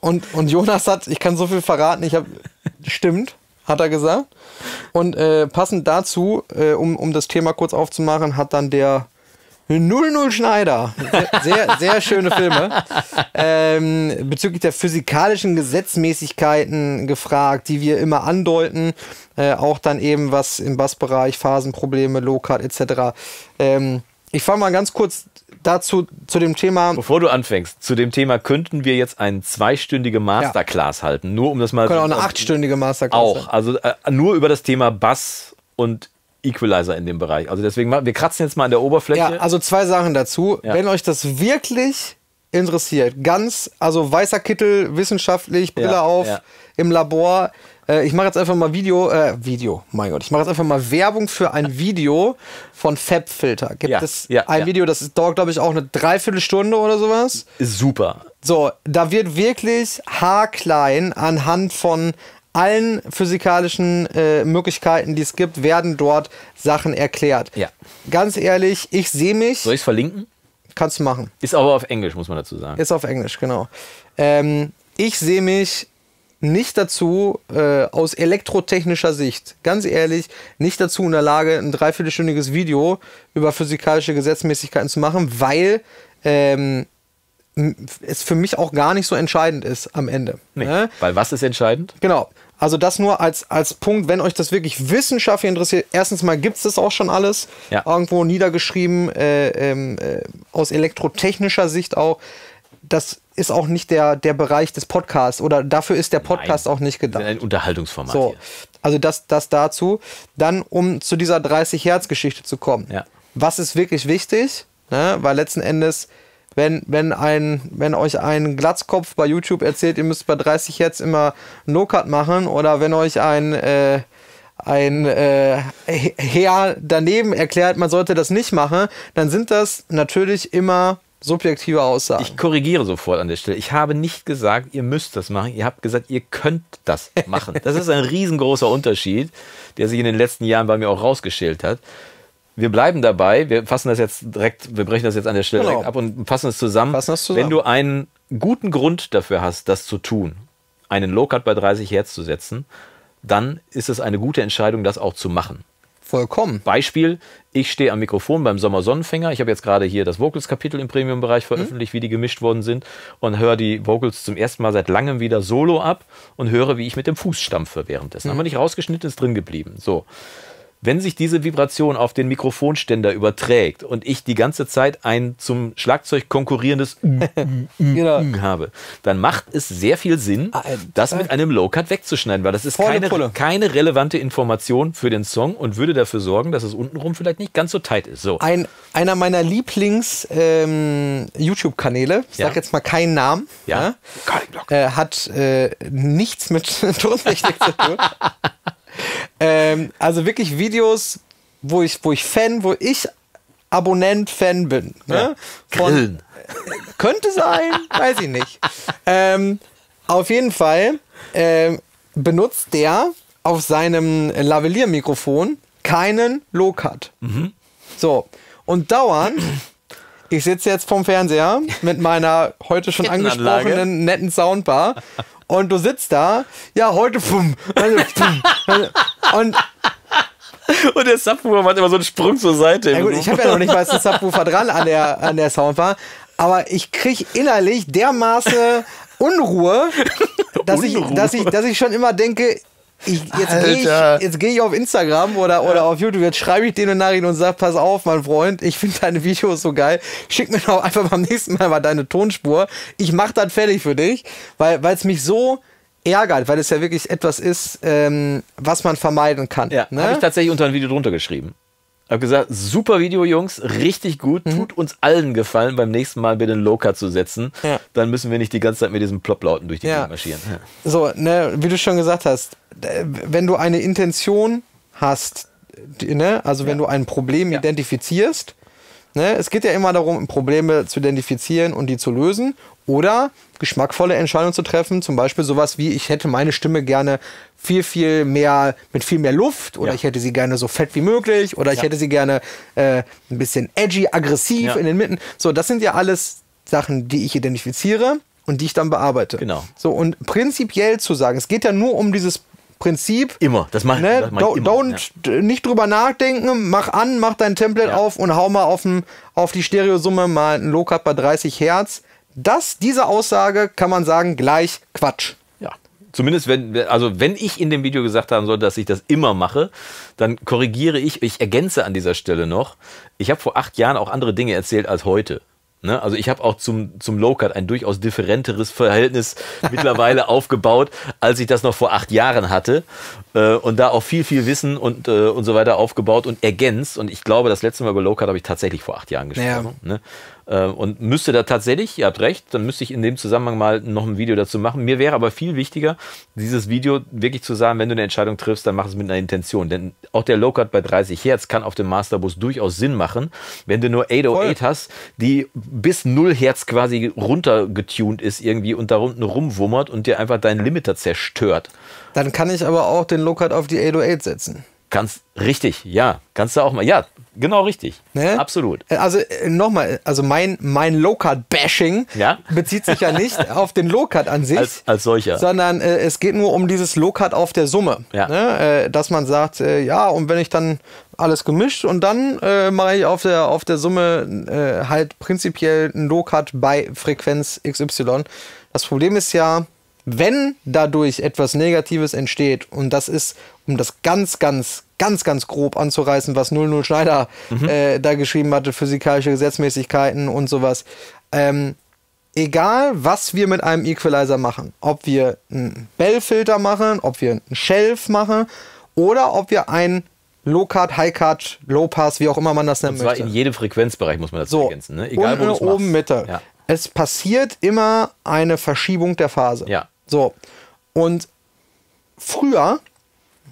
und, und Jonas hat, ich kann so viel verraten, ich habe, stimmt, hat er gesagt. Und äh, passend dazu, äh, um, um das Thema kurz aufzumachen, hat dann der 00 Schneider. Sehr, sehr, schöne Filme. Ähm, bezüglich der physikalischen Gesetzmäßigkeiten gefragt, die wir immer andeuten. Äh, auch dann eben was im Bassbereich, Phasenprobleme, Low-Cut etc. Ähm, ich fange mal ganz kurz dazu zu dem Thema. Bevor du anfängst, zu dem Thema könnten wir jetzt eine zweistündige Masterclass halten, nur um das mal Wir können auch eine achtstündige Masterclass. auch, also äh, nur über das Thema Bass und Equalizer in dem Bereich. Also deswegen, wir kratzen jetzt mal an der Oberfläche. Ja, also zwei Sachen dazu. Ja. Wenn euch das wirklich interessiert, ganz, also weißer Kittel, wissenschaftlich, Brille Ja, auf, ja. im Labor. Äh, ich mache jetzt einfach mal Video, äh, Video, mein Gott, ich mache jetzt einfach mal Werbung für ein Video von Fabfilter. Gibt Ja, es ja, ein ja. Video, das dauert, glaube ich, auch eine Dreiviertelstunde oder sowas. super. So, da wird wirklich haarklein anhand von allen physikalischen äh, Möglichkeiten, die es gibt, werden dort Sachen erklärt. Ja. Ganz ehrlich, ich sehe mich, Soll ich es verlinken? kannst du machen. Ist aber auf Englisch, muss man dazu sagen. Ist auf Englisch, genau. Ähm, ich sehe mich nicht dazu, äh, aus elektrotechnischer Sicht, ganz ehrlich, nicht dazu in der Lage, ein dreiviertelstündiges Video über physikalische Gesetzmäßigkeiten zu machen, weil ähm, es für mich auch gar nicht so entscheidend ist am Ende. Nee. Ne? Weil was ist entscheidend? Genau. Also das nur als, als Punkt, wenn euch das wirklich wissenschaftlich interessiert. Erstens mal gibt es das auch schon alles Ja. irgendwo niedergeschrieben, äh, ähm, äh, aus elektrotechnischer Sicht auch. Das ist auch nicht der, der Bereich des Podcasts oder dafür ist der Podcast auch nicht gedacht. Ein Unterhaltungsformat So, hier. also das, das dazu. Dann, um zu dieser 30-Hertz-Geschichte zu kommen. Ja. Was ist wirklich wichtig? Ne? Weil letzten Endes, wenn, wenn, ein, wenn euch ein Glatzkopf bei YouTube erzählt, ihr müsst bei 30 Hertz immer No-Cut machen oder wenn euch ein, äh, ein äh, Herr daneben erklärt, man sollte das nicht machen, dann sind das natürlich immer subjektive Aussagen. Ich korrigiere sofort an der Stelle. Ich habe nicht gesagt, ihr müsst das machen. Ihr habt gesagt, ihr könnt das machen. Das ist ein riesengroßer Unterschied, der sich in den letzten Jahren bei mir auch rausgeschält hat. Wir bleiben dabei. Wir fassen das jetzt direkt, wir brechen das jetzt an der Stelle Genau. direkt ab und fassen es zusammen. Fassen zusammen. Wenn du einen guten Grund dafür hast, das zu tun, einen Low-Cut bei 30 Hertz zu setzen, dann ist es eine gute Entscheidung, das auch zu machen. Vollkommen. Beispiel, ich stehe am Mikrofon beim Sommer Sonnenfänger. Ich habe jetzt gerade hier das Vocals-Kapitel im Premium-Bereich veröffentlicht, wie die gemischt worden sind und höre die Vocals zum ersten Mal seit langem wieder solo ab und höre, wie ich mit dem Fuß stampfe währenddessen. Haben wir nicht rausgeschnitten, ist drin geblieben. So. Wenn sich diese Vibration auf den Mikrofonständer überträgt und ich die ganze Zeit ein zum Schlagzeug konkurrierendes <laughs> Genau. <laughs> habe, dann macht es sehr viel Sinn, Ah, äh, das mit einem Low-Cut wegzuschneiden, weil das ist keine, keine relevante Information für den Song und würde dafür sorgen, dass es untenrum vielleicht nicht ganz so tight ist. So. Ein, einer meiner Lieblings-YouTube-Kanäle, ich Ja. sag jetzt mal keinen Namen, Ja. ja, äh, hat äh, nichts mit <laughs> Tontechnik zu tun. Ähm, also wirklich Videos, wo ich, wo ich Fan, wo ich Abonnent, Fan bin. Ne? Von, Grillen. könnte sein, <laughs> weiß ich nicht. Ähm, auf jeden Fall ähm, benutzt der auf seinem Lavalier-Mikrofon keinen Low-Cut. So, und dauernd, ich sitze jetzt vorm Fernseher mit meiner heute schon angesprochenen netten Soundbar und du sitzt da, ja, heute pum, also, pum, und Und der Subwoofer macht immer so einen Sprung zur Seite. ja gut, ich habe ja noch nicht mal einen Subwoofer dran an der, an der Soundbar, aber ich kriege innerlich dermaßen Unruhe, dass, Ich, Unruhe. dass, ich, dass ich schon immer denke, ich, jetzt gehe ich, geh ich auf Instagram oder, oder auf YouTube, jetzt schreibe ich denen eine Nachricht und sage, pass auf, mein Freund, ich finde deine Videos so geil, schick mir doch einfach beim nächsten Mal mal deine Tonspur. Ich mache das fertig für dich, weil es mich so ärgert, weil es ja wirklich etwas ist, ähm, was man vermeiden kann. Ja, ne? habe ich tatsächlich unter ein Video drunter geschrieben. Habe gesagt, super Video, Jungs, richtig gut, Mhm. tut uns allen gefallen, beim nächsten Mal bitte einen Low-Cut zu setzen. Ja. Dann müssen wir nicht die ganze Zeit mit diesen Plopplauten durch die Ja. Gegend marschieren. Ja. So, ne, wie du schon gesagt hast, wenn du eine Intention hast, ne, also wenn du ein Problem identifizierst, ne, es geht ja immer darum, Probleme zu identifizieren und die zu lösen oder geschmackvolle Entscheidungen zu treffen, zum Beispiel sowas wie, ich hätte meine Stimme gerne viel, viel mehr, mit viel mehr Luft oder Ja. ich hätte sie gerne so fett wie möglich oder ich hätte sie gerne äh, ein bisschen edgy, aggressiv Ja. in den Mitten. So, das sind ja alles Sachen, die ich identifiziere und die ich dann bearbeite. Genau. So, und prinzipiell zu sagen, es geht ja nur um dieses Prinzip. Immer, das mache Ne, das mach ich don't immer. don't d- nicht drüber nachdenken, mach an, mach dein Template Ja. auf und hau mal auf, auf die Stereosumme mal einen Low-Cut bei 30 Hertz. Das, diese Aussage kann man sagen, gleich Quatsch. Ja. Zumindest wenn, also wenn ich in dem Video gesagt haben soll, dass ich das immer mache, dann korrigiere ich, ich ergänze an dieser Stelle noch. Ich habe vor acht Jahren auch andere Dinge erzählt als heute. Ne? Also ich habe auch zum, zum Low-Cut ein durchaus differenteres Verhältnis <laughs> mittlerweile aufgebaut, als ich das noch vor acht Jahren hatte. Äh, und da auch viel, viel Wissen und, äh, und so weiter aufgebaut und ergänzt. Und ich glaube, das letzte Mal über Low-Cut habe ich tatsächlich vor acht Jahren gesprochen. Ne? Äh, und müsste da tatsächlich, ihr habt recht, dann müsste ich in dem Zusammenhang mal noch ein Video dazu machen. Mir wäre aber viel wichtiger, dieses Video wirklich zu sagen, wenn du eine Entscheidung triffst, dann mach es mit einer Intention. Denn auch der Low-Cut bei 30 Hertz kann auf dem Masterbus durchaus Sinn machen, wenn du nur 808 hast, die bis 0 Hertz quasi runtergetuned ist irgendwie und da unten rumwummert und dir einfach deinen Limiter zerstört. Dann kann ich aber auch den Low-Cut auf die 808 setzen. Kannst, richtig, ja, kannst du auch mal, ja, genau richtig. Ne? Absolut. Äh, Also äh, nochmal, also mein, mein Low-Cut-Bashing <laughs> Ja. bezieht sich ja nicht <laughs> auf den Low-Cut an sich, Als- als solcher. sondern äh, es geht nur um dieses Low-Cut auf der Summe. Ja. Ne? Äh, dass man sagt, äh, ja, und wenn ich dann alles gemischt und dann äh, mache ich auf der, auf der Summe halt prinzipiell einen Low-Cut bei Frequenz XY. Das Problem ist ja, wenn dadurch etwas Negatives entsteht, und das ist, um das ganz, ganz, ganz, ganz grob anzureißen, was 00 Schneider äh, da geschrieben hatte, physikalische Gesetzmäßigkeiten und sowas, ähm, egal was wir mit einem Equalizer machen, ob wir einen Bell-Filter machen, ob wir einen Shelf machen oder ob wir ein Low-Cut, High-Cut, Low-Pass, wie auch immer man das nennen Und zwar möchte. in jedem Frequenzbereich muss man das So, ergänzen. Ne? Egal, wo unten, machst. oben, Mitte. Ja. Es passiert immer eine Verschiebung der Phase. Ja. So. Und früher,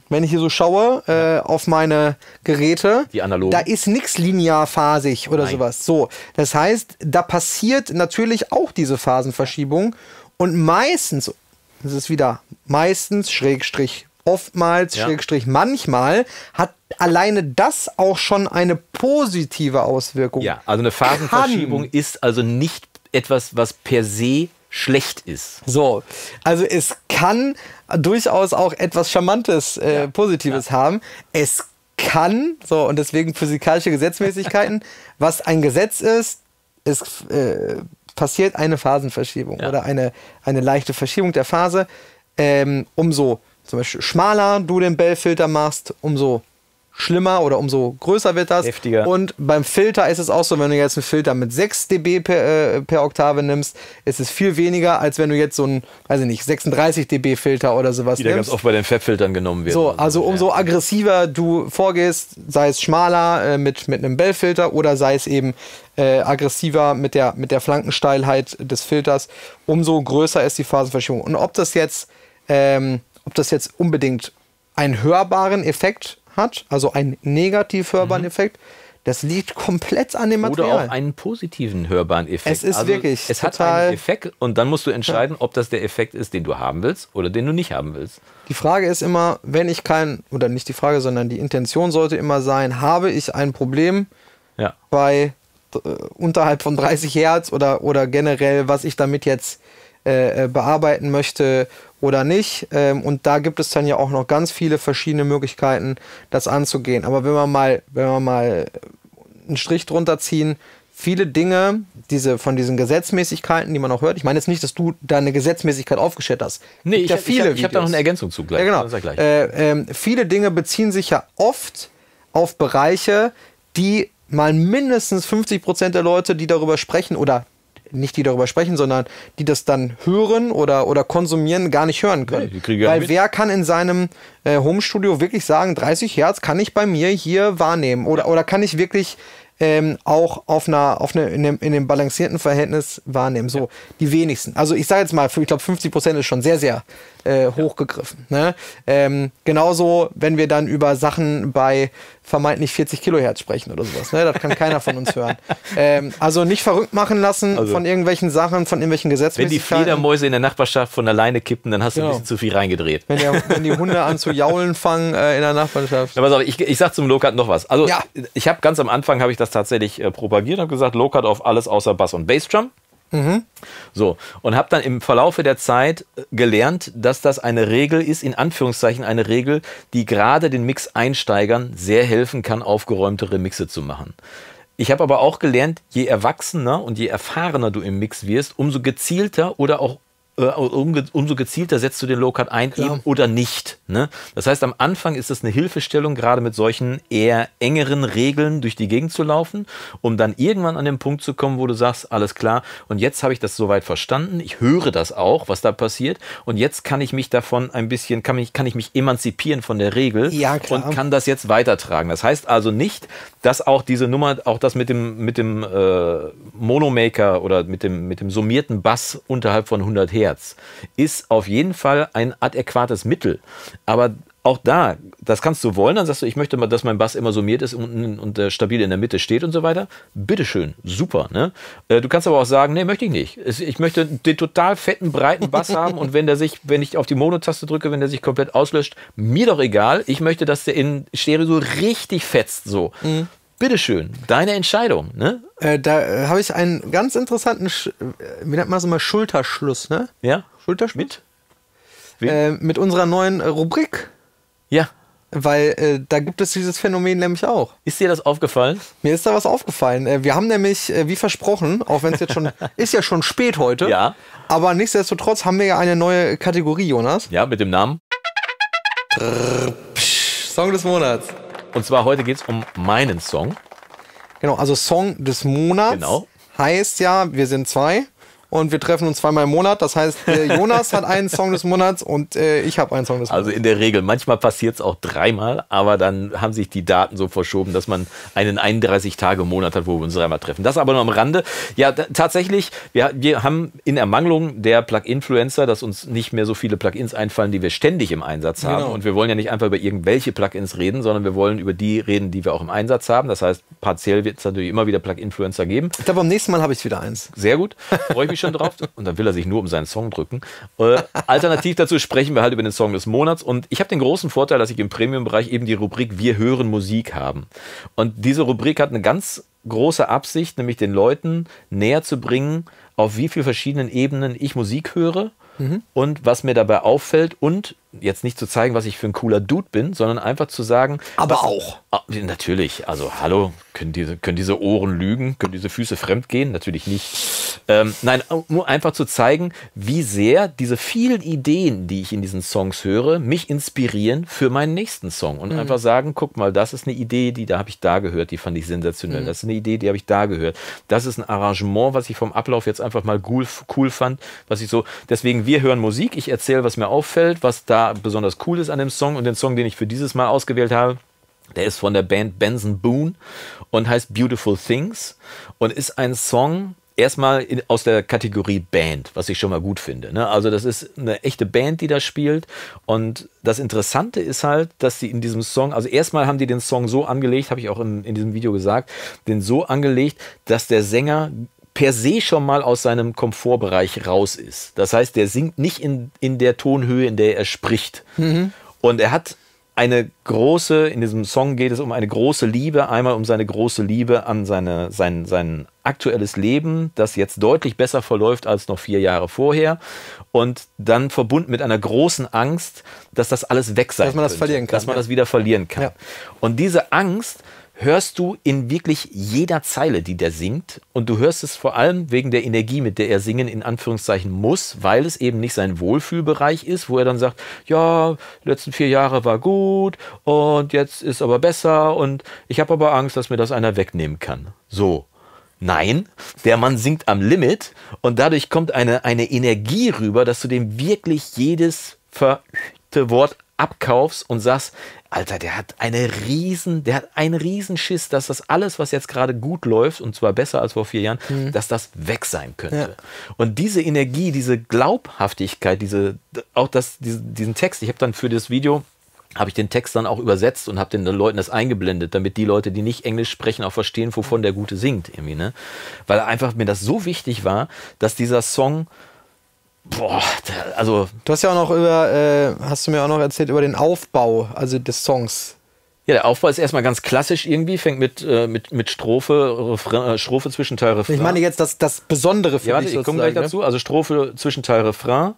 wenn ich hier so schaue äh, auf meine Geräte, Die analogen. da ist nichts linearphasig oder Nein. sowas. So. Das heißt, da passiert natürlich auch diese Phasenverschiebung. Und meistens, das ist wieder meistens, Schrägstrich, oftmals, Ja. Schrägstrich, manchmal, hat alleine das auch schon eine positive Auswirkung. Ja, also eine Phasenverschiebung Kann. ist also nicht etwas, was per se schlecht ist. So, also es kann durchaus auch etwas Charmantes, äh, Positives haben. Es kann, so, und deswegen physikalische Gesetzmäßigkeiten, <laughs> was ein Gesetz ist, es äh, passiert eine Phasenverschiebung Ja. oder eine, eine leichte Verschiebung der Phase. Ähm, umso zum Beispiel schmaler du den Bellfilter machst, umso schlimmer oder umso größer wird das. Heftiger. Und beim Filter ist es auch so, wenn du jetzt einen Filter mit 6 dB per, äh, per Oktave nimmst, ist es viel weniger, als wenn du jetzt so einen, weiß ich nicht, 36 dB Filter oder sowas Die da ganz nimmst. oft bei den Fettfiltern genommen wird. So, also umso aggressiver du vorgehst, sei es schmaler äh, mit, mit einem Bellfilter oder sei es eben äh, aggressiver mit der, mit der Flankensteilheit des Filters, umso größer ist die Phasenverschiebung. Und ob das jetzt, ähm, ob das jetzt unbedingt einen hörbaren Effekt hat, also einen negativ hörbaren Effekt, das liegt komplett an dem Oder Material. auch einen positiven hörbaren Effekt. Es ist wirklich Es hat einen Effekt und dann musst du entscheiden, ob das der Effekt ist, den du haben willst oder den du nicht haben willst. Die Frage ist immer, wenn ich kein, oder nicht die Frage, sondern die Intention sollte immer sein, habe ich ein Problem Ja. bei äh, unterhalb von 30 Hertz oder, oder generell, was ich damit jetzt äh, äh, bearbeiten möchte oder nicht. Ähm, und da gibt es dann ja auch noch ganz viele verschiedene Möglichkeiten, das anzugehen. Aber wenn wir mal, wenn wir mal einen Strich drunter ziehen, viele Dinge, diese von diesen Gesetzmäßigkeiten, die man auch hört. Ich meine jetzt nicht, dass du da eine Gesetzmäßigkeit aufgestellt hast. Nee, ich, ja hab- ich, hab- ich habe da noch eine Ergänzung zu gleich. Ja, genau. Ich gleich. Äh, ähm, viele Dinge beziehen sich ja oft auf Bereiche, die mal mindestens 50 Prozent der Leute, die darüber sprechen oder nicht die darüber sprechen, sondern die das dann hören oder, oder konsumieren, gar nicht hören können. Nee, ja Weil wer kann in seinem äh, Homestudio wirklich sagen, 30 Hertz kann ich bei mir hier wahrnehmen oder, oder kann ich wirklich ähm, auch auf einer, auf eine, in, dem, in dem balancierten Verhältnis wahrnehmen. So, die wenigsten. Also ich sage jetzt mal, ich glaube 50 Prozent ist schon sehr, sehr äh, hochgegriffen. Ne? Ähm, genauso, wenn wir dann über Sachen bei vermeintlich 40 Kilohertz sprechen oder sowas. Ne? Das kann keiner von uns hören. <laughs> Ähm, also nicht verrückt machen lassen Also- von irgendwelchen Sachen, von irgendwelchen Wenn die. Fledermäuse in der Nachbarschaft von alleine kippen, dann hast du Genau. ein bisschen zu viel reingedreht. wenn, der, wenn die Hunde an zu jaulen fangen äh, in der Nachbarschaft. Ja, pass auf, ich, ich sag zum Low-Cut noch was. Also Ja. ich habe ganz am Anfang habe ich das tatsächlich äh, propagiert und gesagt, Low-Cut auf alles außer Bass und Bassdrum. So, und habe dann im Verlaufe der Zeit äh, gelernt, dass das eine Regel ist, in Anführungszeichen eine Regel, die gerade den Mix-Einsteigern sehr helfen kann, aufgeräumtere Mixe zu machen. Ich habe aber auch gelernt, je erwachsener und je erfahrener du im Mix wirst, umso gezielter oder auch umso gezielter setzt du den Low-Cut ein, eben oder nicht. Ne? Das heißt, am Anfang ist es eine Hilfestellung, gerade mit solchen eher engeren Regeln durch die Gegend zu laufen, um dann irgendwann an den Punkt zu kommen, wo du sagst, alles klar, und jetzt habe ich das soweit verstanden, ich höre das auch, was da passiert, und jetzt kann ich mich davon ein bisschen, kann, mich, kann ich mich emanzipieren von der Regel Ja, und kann das jetzt weitertragen. Das heißt also nicht, dass auch diese Nummer, auch das mit dem, mit dem äh, Monomaker oder mit dem, mit dem summierten Bass unterhalb von 100 Hertz ist auf jeden Fall ein adäquates Mittel. Aber auch da, das kannst du wollen, dann sagst du, ich möchte mal, dass mein Bass immer summiert ist und, und äh, stabil in der Mitte steht und so weiter. Bitteschön, super. Ne? Äh, du kannst aber auch sagen, nee, möchte ich nicht. Ich möchte den total fetten, breiten Bass <laughs> haben und wenn der sich, wenn ich auf die Mono-Taste drücke, wenn der sich komplett auslöscht, mir doch egal. Ich möchte, dass der in Stereo so richtig fetzt. So. Bitteschön, deine Entscheidung. Ne? Äh, da äh, habe ich einen ganz interessanten, Sch äh, wie nennt man das immer, Schulterschluss, ne? Ja? Schulterschluss? Mit? Äh, mit unserer neuen äh, Rubrik. Ja. weil äh, da gibt es dieses Phänomen nämlich auch. Ist dir das aufgefallen? Mir ist da was aufgefallen. Wir haben nämlich, wie versprochen, auch wenn es jetzt schon, <laughs> ist ja schon spät heute, Ja. aber nichtsdestotrotz haben wir ja eine neue Kategorie, Jonas. Ja, mit dem Namen. Song des Monats. Und zwar heute geht es um meinen Song. Genau, also Song des Monats Genau. heißt ja, wir sind zwei und wir treffen uns zweimal im Monat. Das heißt, äh, <laughs> Jonas hat einen Song des Monats und äh, ich habe einen Song des Monats. Also in der Regel. Manchmal passiert es auch dreimal, aber dann haben sich die Daten so verschoben, dass man einen 31-Tage-Monat hat, wo wir uns dreimal treffen. Das aber nur am Rande. Ja, tatsächlich, wir, wir haben in Ermangelung der Plug-Influencer, dass uns nicht mehr so viele Plugins einfallen, die wir ständig im Einsatz haben. Genau. Und wir wollen ja nicht einfach über irgendwelche Plugins reden, sondern wir wollen über die reden, die wir auch im Einsatz haben. Das heißt, partiell wird es natürlich immer wieder Plug-Influencer geben. ich glaube, beim nächsten Mal habe ich wieder eins. Sehr gut, freue ich mich schon drauf. Und dann will er sich nur um seinen Song drücken. Äh, alternativ dazu sprechen wir halt über den Song des Monats. Und ich habe den großen Vorteil, dass ich im Premium-Bereich eben die Rubrik Wir hören Musik haben. Und diese Rubrik hat eine ganz große Absicht, nämlich den Leuten näher zu bringen, auf wie vielen verschiedenen Ebenen ich Musik höre und was mir dabei auffällt und jetzt nicht zu zeigen, was ich für ein cooler Dude bin, sondern einfach zu sagen, Aber was, auch. Ah, natürlich, also hallo, können diese, können diese Ohren lügen, können diese Füße fremd gehen? Natürlich nicht. Ähm, nein, nur einfach zu zeigen, wie sehr diese vielen Ideen, die ich in diesen Songs höre, mich inspirieren für meinen nächsten Song. Und einfach sagen, guck mal, das ist eine Idee, die da habe ich da gehört, die fand ich sensationell. Das ist eine Idee, die habe ich da gehört. Das ist ein Arrangement, was ich vom Ablauf jetzt einfach mal cool, cool fand, was ich so, deswegen, wir hören Musik, ich erzähle, was mir auffällt, was da besonders cool ist an dem Song und den Song, den ich für dieses Mal ausgewählt habe, der ist von der Band Benson Boone und heißt Beautiful Things und ist ein Song erstmal in, aus der Kategorie Band, was ich schon mal gut finde. Ne? Also das ist eine echte Band, die da spielt und das Interessante ist halt, dass sie in diesem Song, also erstmal haben die den Song so angelegt, habe ich auch in, in diesem Video gesagt, den so angelegt, dass der Sänger per se schon mal aus seinem Komfortbereich raus ist. Das heißt, der singt nicht in, in der Tonhöhe, in der er spricht. Und er hat eine große, in diesem Song geht es um eine große Liebe, einmal um seine große Liebe an seine, sein, sein aktuelles Leben, das jetzt deutlich besser verläuft als noch vier Jahre vorher. Und dann verbunden mit einer großen Angst, dass das alles weg sein Dass man das könnte, verlieren kann, Dass man ja. das wieder verlieren kann. Ja. Und diese Angst hörst du in wirklich jeder Zeile, die der singt. Und du hörst es vor allem wegen der Energie, mit der er singen in Anführungszeichen muss, weil es eben nicht sein Wohlfühlbereich ist, wo er dann sagt, ja, die letzten vier Jahre war gut und jetzt ist aber besser und ich habe aber Angst, dass mir das einer wegnehmen kann. So. Nein, der Mann singt am Limit und dadurch kommt eine, eine Energie rüber, dass du dem wirklich jedes verdammte Wort abkaufst und sagst, Alter, der hat eine riesen, der hat einen riesen Schiss, dass das alles, was jetzt gerade gut läuft, und zwar besser als vor vier Jahren, dass das weg sein könnte. Und diese Energie, diese Glaubhaftigkeit, diese, auch das, diesen, diesen Text, ich habe dann für das Video habe ich den Text dann auch übersetzt und habe den Leuten das eingeblendet, damit die Leute, die nicht Englisch sprechen, auch verstehen, wovon der Gute singt. Irgendwie, ne? Weil einfach mir das so wichtig war, dass dieser Song, boah, also Du hast ja auch noch über, äh, hast du mir auch noch erzählt, über den Aufbau, also des Songs. Ja, der Aufbau ist erstmal ganz klassisch irgendwie, fängt mit, äh, mit, mit Strophe, Refrain, äh, Strophe, Zwischenteil, Refrain. Ich meine jetzt das, das Besondere für ja, warte, dich ich komme gleich ne? dazu. Also Strophe, Zwischenteil, Refrain.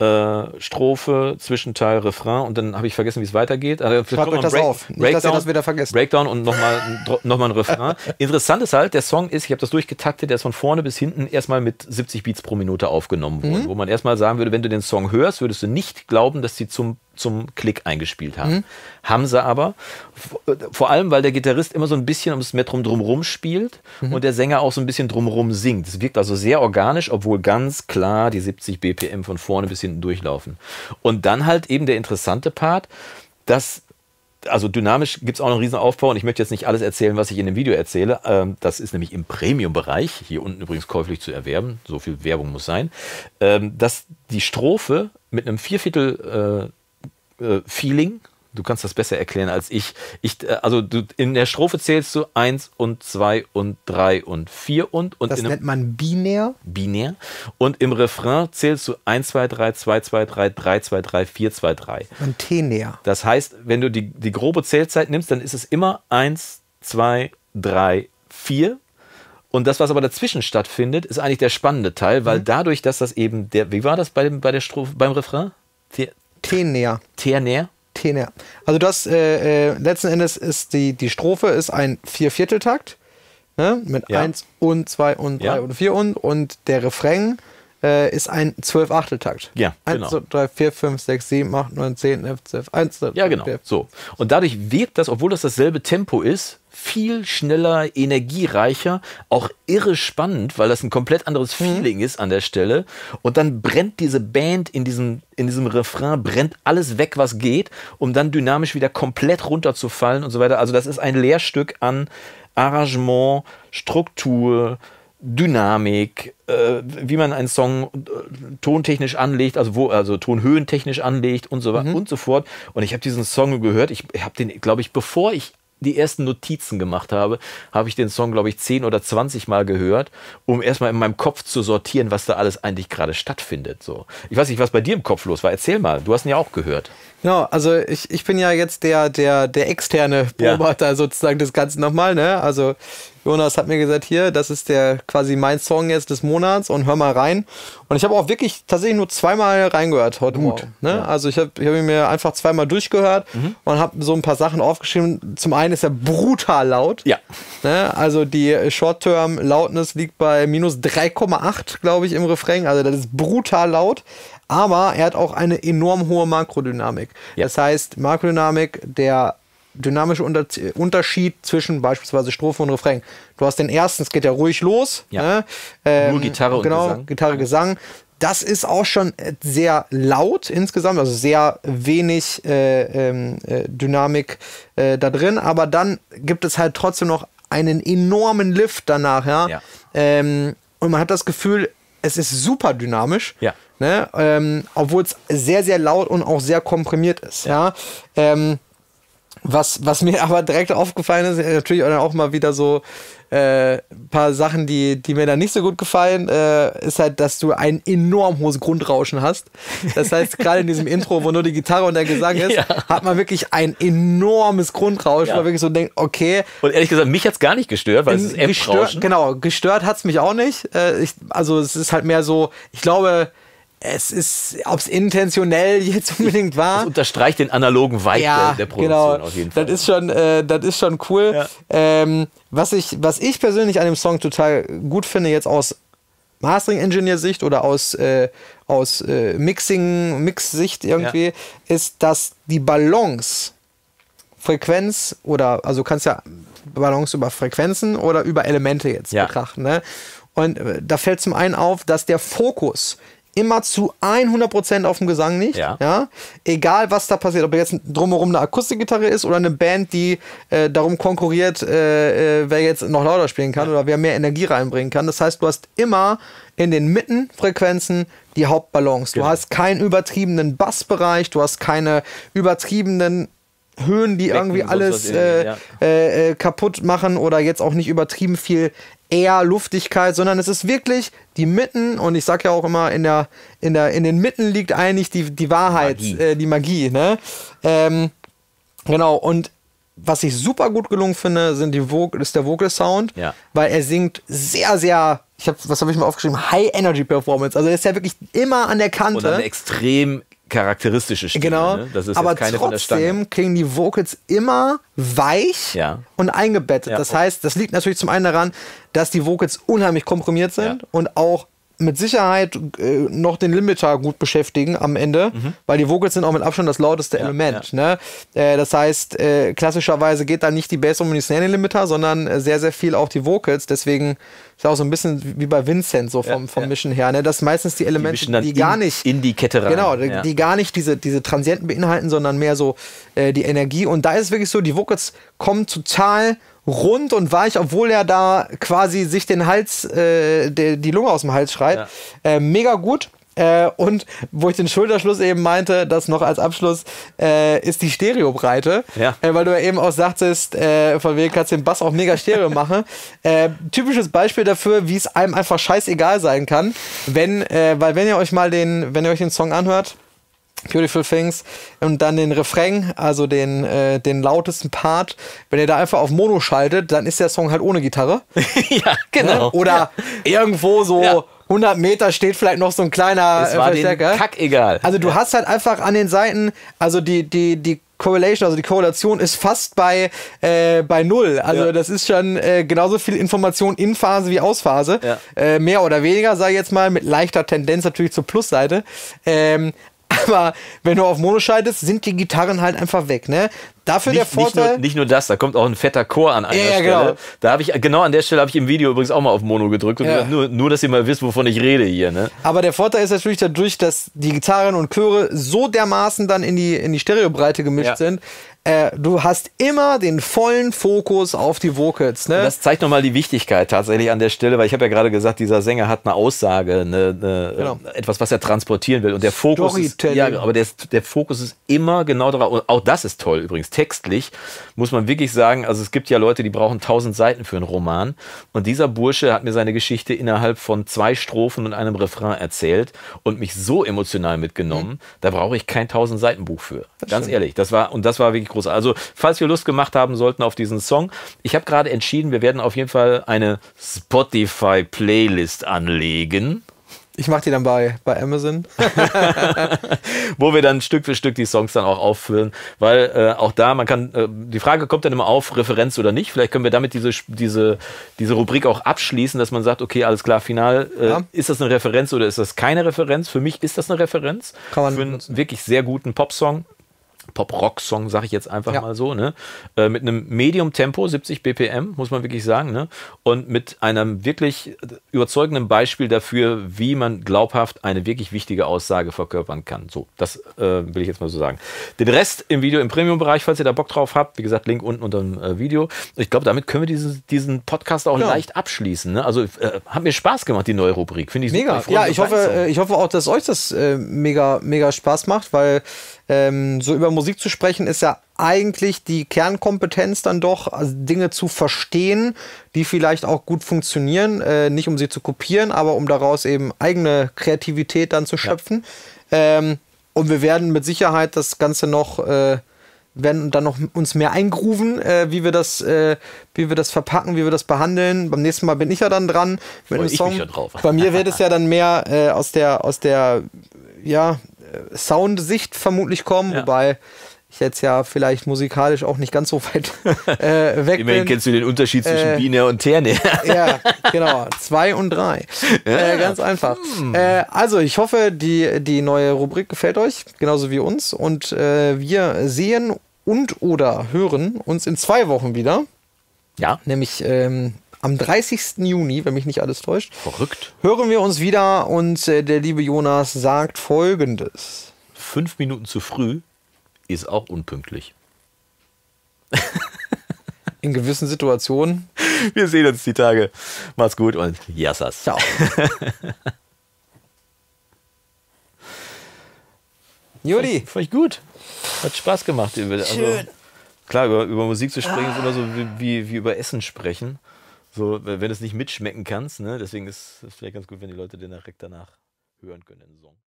Äh, Strophe, Zwischenteil, Refrain und dann habe ich vergessen, wie es weitergeht. Also, Schreibt euch das auf. Nicht, dass ihr das wieder vergesst. Breakdown und nochmal noch mal ein Refrain. Interessant ist halt, der Song ist, ich habe das durchgetaktet, der ist von vorne bis hinten erstmal mit 70 Beats pro Minute aufgenommen Mhm. worden. Wo man erstmal sagen würde, wenn du den Song hörst, würdest du nicht glauben, dass sie zum, zum Klick eingespielt haben. Mhm. Haben sie aber, vor allem, weil der Gitarrist immer so ein bisschen ums Metrum drumrum spielt Mhm. und der Sänger auch so ein bisschen drumrum singt. Es wirkt also sehr organisch, obwohl ganz klar die 70 BPM von vorne bis hinten durchlaufen. Und dann halt eben der interessante Part, dass also dynamisch gibt es auch noch einen riesen Aufbau und ich möchte jetzt nicht alles erzählen, was ich in dem Video erzähle. Ähm, das ist nämlich im Premium-Bereich, hier unten übrigens käuflich zu erwerben, so viel Werbung muss sein, ähm, dass die Strophe mit einem Vierviertel äh, Feeling, du kannst das besser erklären als ich, ich äh, also du, in der Strophe zählst du eins und zwei und drei und vier und und Das nennt man binär. binär und im Refrain zählst du 1, 2, 3, 2, 2, 3, 3, 2, 3, 4, 2, 3. Man tenär. Das heißt, wenn du die, die grobe Zählzeit nimmst, dann ist es immer 1, 2, 3, 4. Und das, was aber dazwischen stattfindet, ist eigentlich der spannende Teil, weil dadurch, dass das eben der, wie war das bei, dem, bei der Strophe, beim Refrain? Ternär? Okay, ne. Also das äh, äh, letzten Endes ist die, die Strophe ist ein Viervierteltakt. Ne? Mit Ja. eins und zwei und drei Ja. und vier und und der Refrain äh, ist ein Zwölf-Achteltakt. Ja, 1, genau. 2, 3, 4, 5, 6, 7, 8, 9, 10, 11, 12, 1, 2, Ja, genau. So. Und dadurch wirkt das, obwohl das dasselbe Tempo ist, viel schneller, energiereicher, auch irre spannend, weil das ein komplett anderes Mhm. Feeling ist an der Stelle. Und dann brennt diese Band in diesem, in diesem Refrain, brennt alles weg, was geht, um dann dynamisch wieder komplett runterzufallen und so weiter. Also das ist ein Lehrstück an Arrangement, Struktur, Dynamik, äh, wie man einen Song äh, tontechnisch anlegt, also wo, also tonhöhentechnisch anlegt und so weiter Mhm. und so fort. Und ich habe diesen Song gehört. Ich habe den, glaube ich, bevor ich die ersten Notizen gemacht habe, habe ich den Song, glaube ich, 10 oder 20 Mal gehört, um erstmal in meinem Kopf zu sortieren, was da alles eigentlich gerade stattfindet. So. Ich weiß nicht, was bei dir im Kopf los war. Erzähl mal, du hast ihn ja auch gehört. Genau, also ich, ich bin ja jetzt der, der, der externe Ja. Beobachter sozusagen des Ganzen nochmal, ne? Also Jonas hat mir gesagt, hier, das ist der quasi mein Song jetzt des Monats und hör mal rein. Und ich habe auch wirklich tatsächlich nur zweimal reingehört heute Morgen. Ne? Also ich habe ich hab ihn mir einfach zweimal durchgehört Mhm. und habe so ein paar Sachen aufgeschrieben. Zum einen ist er brutal laut. Ja. Ne? Also die Short-Term-Loudness liegt bei minus 3,8, glaube ich, im Refrain. Also das ist brutal laut. Aber er hat auch eine enorm hohe Makrodynamik. Ja. Das heißt, Makrodynamik, der dynamische Unter Unterschied zwischen beispielsweise Strophe und Refrain. Du hast den ersten, es geht ja ruhig los. Ja. Ne? Ähm, Nur Gitarre und genau, Gesang. Gitarre, Gesang. Das ist auch schon sehr laut insgesamt, also sehr wenig äh, ähm, äh, Dynamik äh, da drin. Aber dann gibt es halt trotzdem noch einen enormen Lift danach, ja. Ja. Ähm, und man hat das Gefühl, es ist super dynamisch. Ja. Ne? Ähm, Obwohl es sehr, sehr laut und auch sehr komprimiert ist. Ja. Ähm, was, was mir <laughs> aber direkt aufgefallen ist, äh, natürlich auch mal wieder so äh, ein paar Sachen, die, die mir da nicht so gut gefallen, äh, ist halt, dass du ein enorm hohes Grundrauschen hast. Das heißt, <laughs> gerade in diesem Intro, wo nur die Gitarre und der Gesang ist, Ja. hat man wirklich ein enormes Grundrauschen, Ja. wo man wirklich so denkt, okay, Und ehrlich gesagt, mich hat es gar nicht gestört, weil es ist gestört, genau, gestört hat es mich auch nicht. Äh, ich, also es ist halt mehr so, ich glaube, es ist, ob es intentionell <laughs> jetzt unbedingt war. Das unterstreicht den analogen Vibe der, der Produktion genau. auf jeden Fall. Das ist schon, äh, das ist schon cool. Ja. Ähm, was, ich, was ich persönlich an dem Song total gut finde, jetzt aus Mastering-Engineer-Sicht oder aus, äh, aus äh, Mixing, Mix-Sicht irgendwie, ist, dass die Balance, Frequenz oder, also du kannst ja Balance über Frequenzen oder über Elemente jetzt Ja. betrachten. Ne? Und äh, da fällt zum einen auf, dass der Fokus immer zu 100% auf dem Gesang liegt. Ja. Ja? Egal, was da passiert. Ob jetzt drumherum eine Akustikgitarre ist oder eine Band, die äh, darum konkurriert, äh, äh, wer jetzt noch lauter spielen kann oder wer mehr Energie reinbringen kann. Das heißt, du hast immer in den Mittenfrequenzen die Hauptbalance. Genau. Du hast keinen übertriebenen Bassbereich, du hast keine übertriebenen Höhen, die irgendwie sonst alles äh, irgendwie, äh, äh, kaputt machen oder jetzt auch nicht übertrieben viel eher Luftigkeit, sondern es ist wirklich die Mitten und ich sag ja auch immer, in, der, in, der, in den Mitten liegt eigentlich die, die Wahrheit, Magie. Äh, die Magie. Ne? Ähm, genau, und was ich super gut gelungen finde, sind die Vocal, ist der Vocal Sound, Ja. weil er singt sehr, sehr, ich hab, was habe ich mal aufgeschrieben, High Energy Performance. Also er ist ja wirklich immer an der Kante. Und eine extrem charakteristische Stimme. Genau, Ne? Das ist aber keine von der Stange. trotzdem klingen die Vocals immer weich Ja. und eingebettet. Ja. Das heißt, das liegt natürlich zum einen daran, dass die Vocals unheimlich komprimiert sind Ja. und auch mit Sicherheit äh, noch den Limiter gut beschäftigen am Ende, weil die Vocals sind auch mit Abstand das lauteste Element. Ne? Äh, das heißt, äh, klassischerweise geht da nicht die Bass und die Snare Limiter, sondern äh, sehr, sehr viel auch die Vocals. Deswegen ist auch so ein bisschen wie bei Vincent so vom, Ja, vom ja. Mischen her, ne? dass meistens die Elemente, dann die gar in- nicht in die Kette rein. Genau, die, Ja. die gar nicht diese, diese Transienten beinhalten, sondern mehr so äh, die Energie. Und da ist es wirklich so, die Vocals kommen total rund und weich, obwohl er da quasi sich den Hals, äh, der, die Lunge aus dem Hals schreit. Ja. Äh, mega gut. Äh, und wo ich den Schulterschluss eben meinte, das noch als Abschluss, äh, ist die Stereobreite. Ja. Äh, weil du ja eben auch sagtest, äh, von wegen kannst du den Bass auch mega stereo <laughs> machen. Äh, typisches Beispiel dafür, wie es einem einfach scheißegal sein kann, wenn, äh, weil wenn ihr euch mal den, wenn ihr euch den Song anhört, Beautiful Things und dann den Refrain, also den, äh, den lautesten Part, wenn ihr da einfach auf Mono schaltet, dann ist der Song halt ohne Gitarre. <laughs> ja, genau. Ne? Oder irgendwo so Ja. 100 Meter steht vielleicht noch so ein kleiner es äh, war Verstärker. kackegal. Also du hast halt einfach an den Seiten, also die, die, die Correlation, also die Korrelation ist fast bei, äh, bei null. Also Ja. das ist schon äh, genauso viel Information in Phase wie Ausphase. Ja. Äh, mehr oder weniger, sage ich jetzt mal, mit leichter Tendenz natürlich zur Plusseite. Ähm, aber wenn du auf Mono schaltest, sind die Gitarren halt einfach weg. Ne? Dafür der Nicht, nicht, Vorteil. nur, nicht nur das, da kommt auch ein fetter Chor an einer Ja, Stelle. genau. Da habe ich genau an der Stelle habe ich im Video übrigens auch mal auf Mono gedrückt und Ja. gesagt, nur, nur, dass ihr mal wisst, wovon ich rede hier. Ne? Aber der Vorteil ist natürlich dadurch, dass die Gitarren und Chöre so dermaßen dann in die, in die Stereobreite gemischt Ja. sind. Äh, du hast immer den vollen Fokus auf die Vocals. Ne? Das zeigt nochmal die Wichtigkeit tatsächlich an der Stelle, weil ich habe ja gerade gesagt, dieser Sänger hat eine Aussage, eine, eine, Genau. äh, etwas, was er transportieren will. Und der Fokus ist, Storytelling. ja, aber der, der Fokus ist immer genau darauf. Und auch das ist toll übrigens. Textlich muss man wirklich sagen, also es gibt ja Leute, die brauchen tausend Seiten für einen Roman. Und dieser Bursche hat mir seine Geschichte innerhalb von zwei Strophen und einem Refrain erzählt und mich so emotional mitgenommen. Da brauche ich kein tausend Seiten Buch für. Ganz ehrlich, das war und das war wirklich groß. Also falls wir Lust gemacht haben sollten auf diesen Song, ich habe gerade entschieden, wir werden auf jeden Fall eine Spotify Playlist anlegen. Ich mach die dann bei, bei Amazon. <laughs> <laughs> wo wir dann Stück für Stück die Songs dann auch aufführen, weil äh, auch da, man kann, äh, die Frage kommt dann immer auf, Referenz oder nicht. Vielleicht können wir damit diese, diese, diese Rubrik auch abschließen, dass man sagt, okay, alles klar, final, äh, Ja. ist das eine Referenz oder ist das keine Referenz? Für mich ist das eine Referenz. Kann man für einen nutzen. wirklich sehr guten Popsong. Pop-Rock-Song, sage ich jetzt einfach Ja. mal so, ne? Äh, mit einem Medium-Tempo, 70 BPM, muss man wirklich sagen, ne? Und mit einem wirklich überzeugenden Beispiel dafür, wie man glaubhaft eine wirklich wichtige Aussage verkörpern kann. So, das äh, will ich jetzt mal so sagen. Den Rest im Video, im Premium-Bereich, falls ihr da Bock drauf habt, wie gesagt, Link unten unter dem äh, Video. Ich glaube, damit können wir diesen, diesen Podcast auch Ja. leicht abschließen. Ne? Also, äh, hat mir Spaß gemacht, die neue Rubrik. Finde ich super. Mega. freu Ja, mich ich hoffe, äh, ich hoffe auch, dass euch das äh, mega, mega Spaß macht, weil ähm, so über Musik zu sprechen ist ja eigentlich die Kernkompetenz dann doch, also Dinge zu verstehen, die vielleicht auch gut funktionieren, äh, nicht um sie zu kopieren, aber um daraus eben eigene Kreativität dann zu schöpfen. Ähm, und wir werden mit Sicherheit das Ganze noch äh, werden dann noch uns mehr eingrooven, äh, wie wir das, äh, wie wir das verpacken, wie wir das behandeln. Beim nächsten Mal bin ich ja dann dran mit Freu dem Song. ja. Bei mir wird es ja dann mehr äh, aus der aus der ja Sound-Sicht vermutlich kommen, Ja. wobei ich jetzt ja vielleicht musikalisch auch nicht ganz so weit <laughs> äh, weg Immerhin bin. kennst du den Unterschied zwischen Äh, binär und ternär. <laughs> Ja, genau. Zwei und drei. Äh, ganz einfach. Hm. Äh, also, ich hoffe, die, die neue Rubrik gefällt euch, genauso wie uns. Und äh, wir sehen und oder hören uns in zwei Wochen wieder. Ja, Nämlich ähm, am 30. Juni, wenn mich nicht alles täuscht. verrückt. Hören wir uns wieder und äh, der liebe Jonas sagt folgendes. Fünf Minuten zu früh ist auch unpünktlich. <laughs> In gewissen Situationen. Wir sehen uns die Tage. Macht's gut und Yassas. Ciao. <laughs> Juli. Fand ich gut. Hat Spaß gemacht. Also, Schön. Klar, über, über Musik zu sprechen ist immer so wie, wie, wie über Essen sprechen. So, wenn du es nicht mitschmecken kannst. Ne? Deswegen ist es vielleicht ganz gut, wenn die Leute den direkt danach hören können, den Song.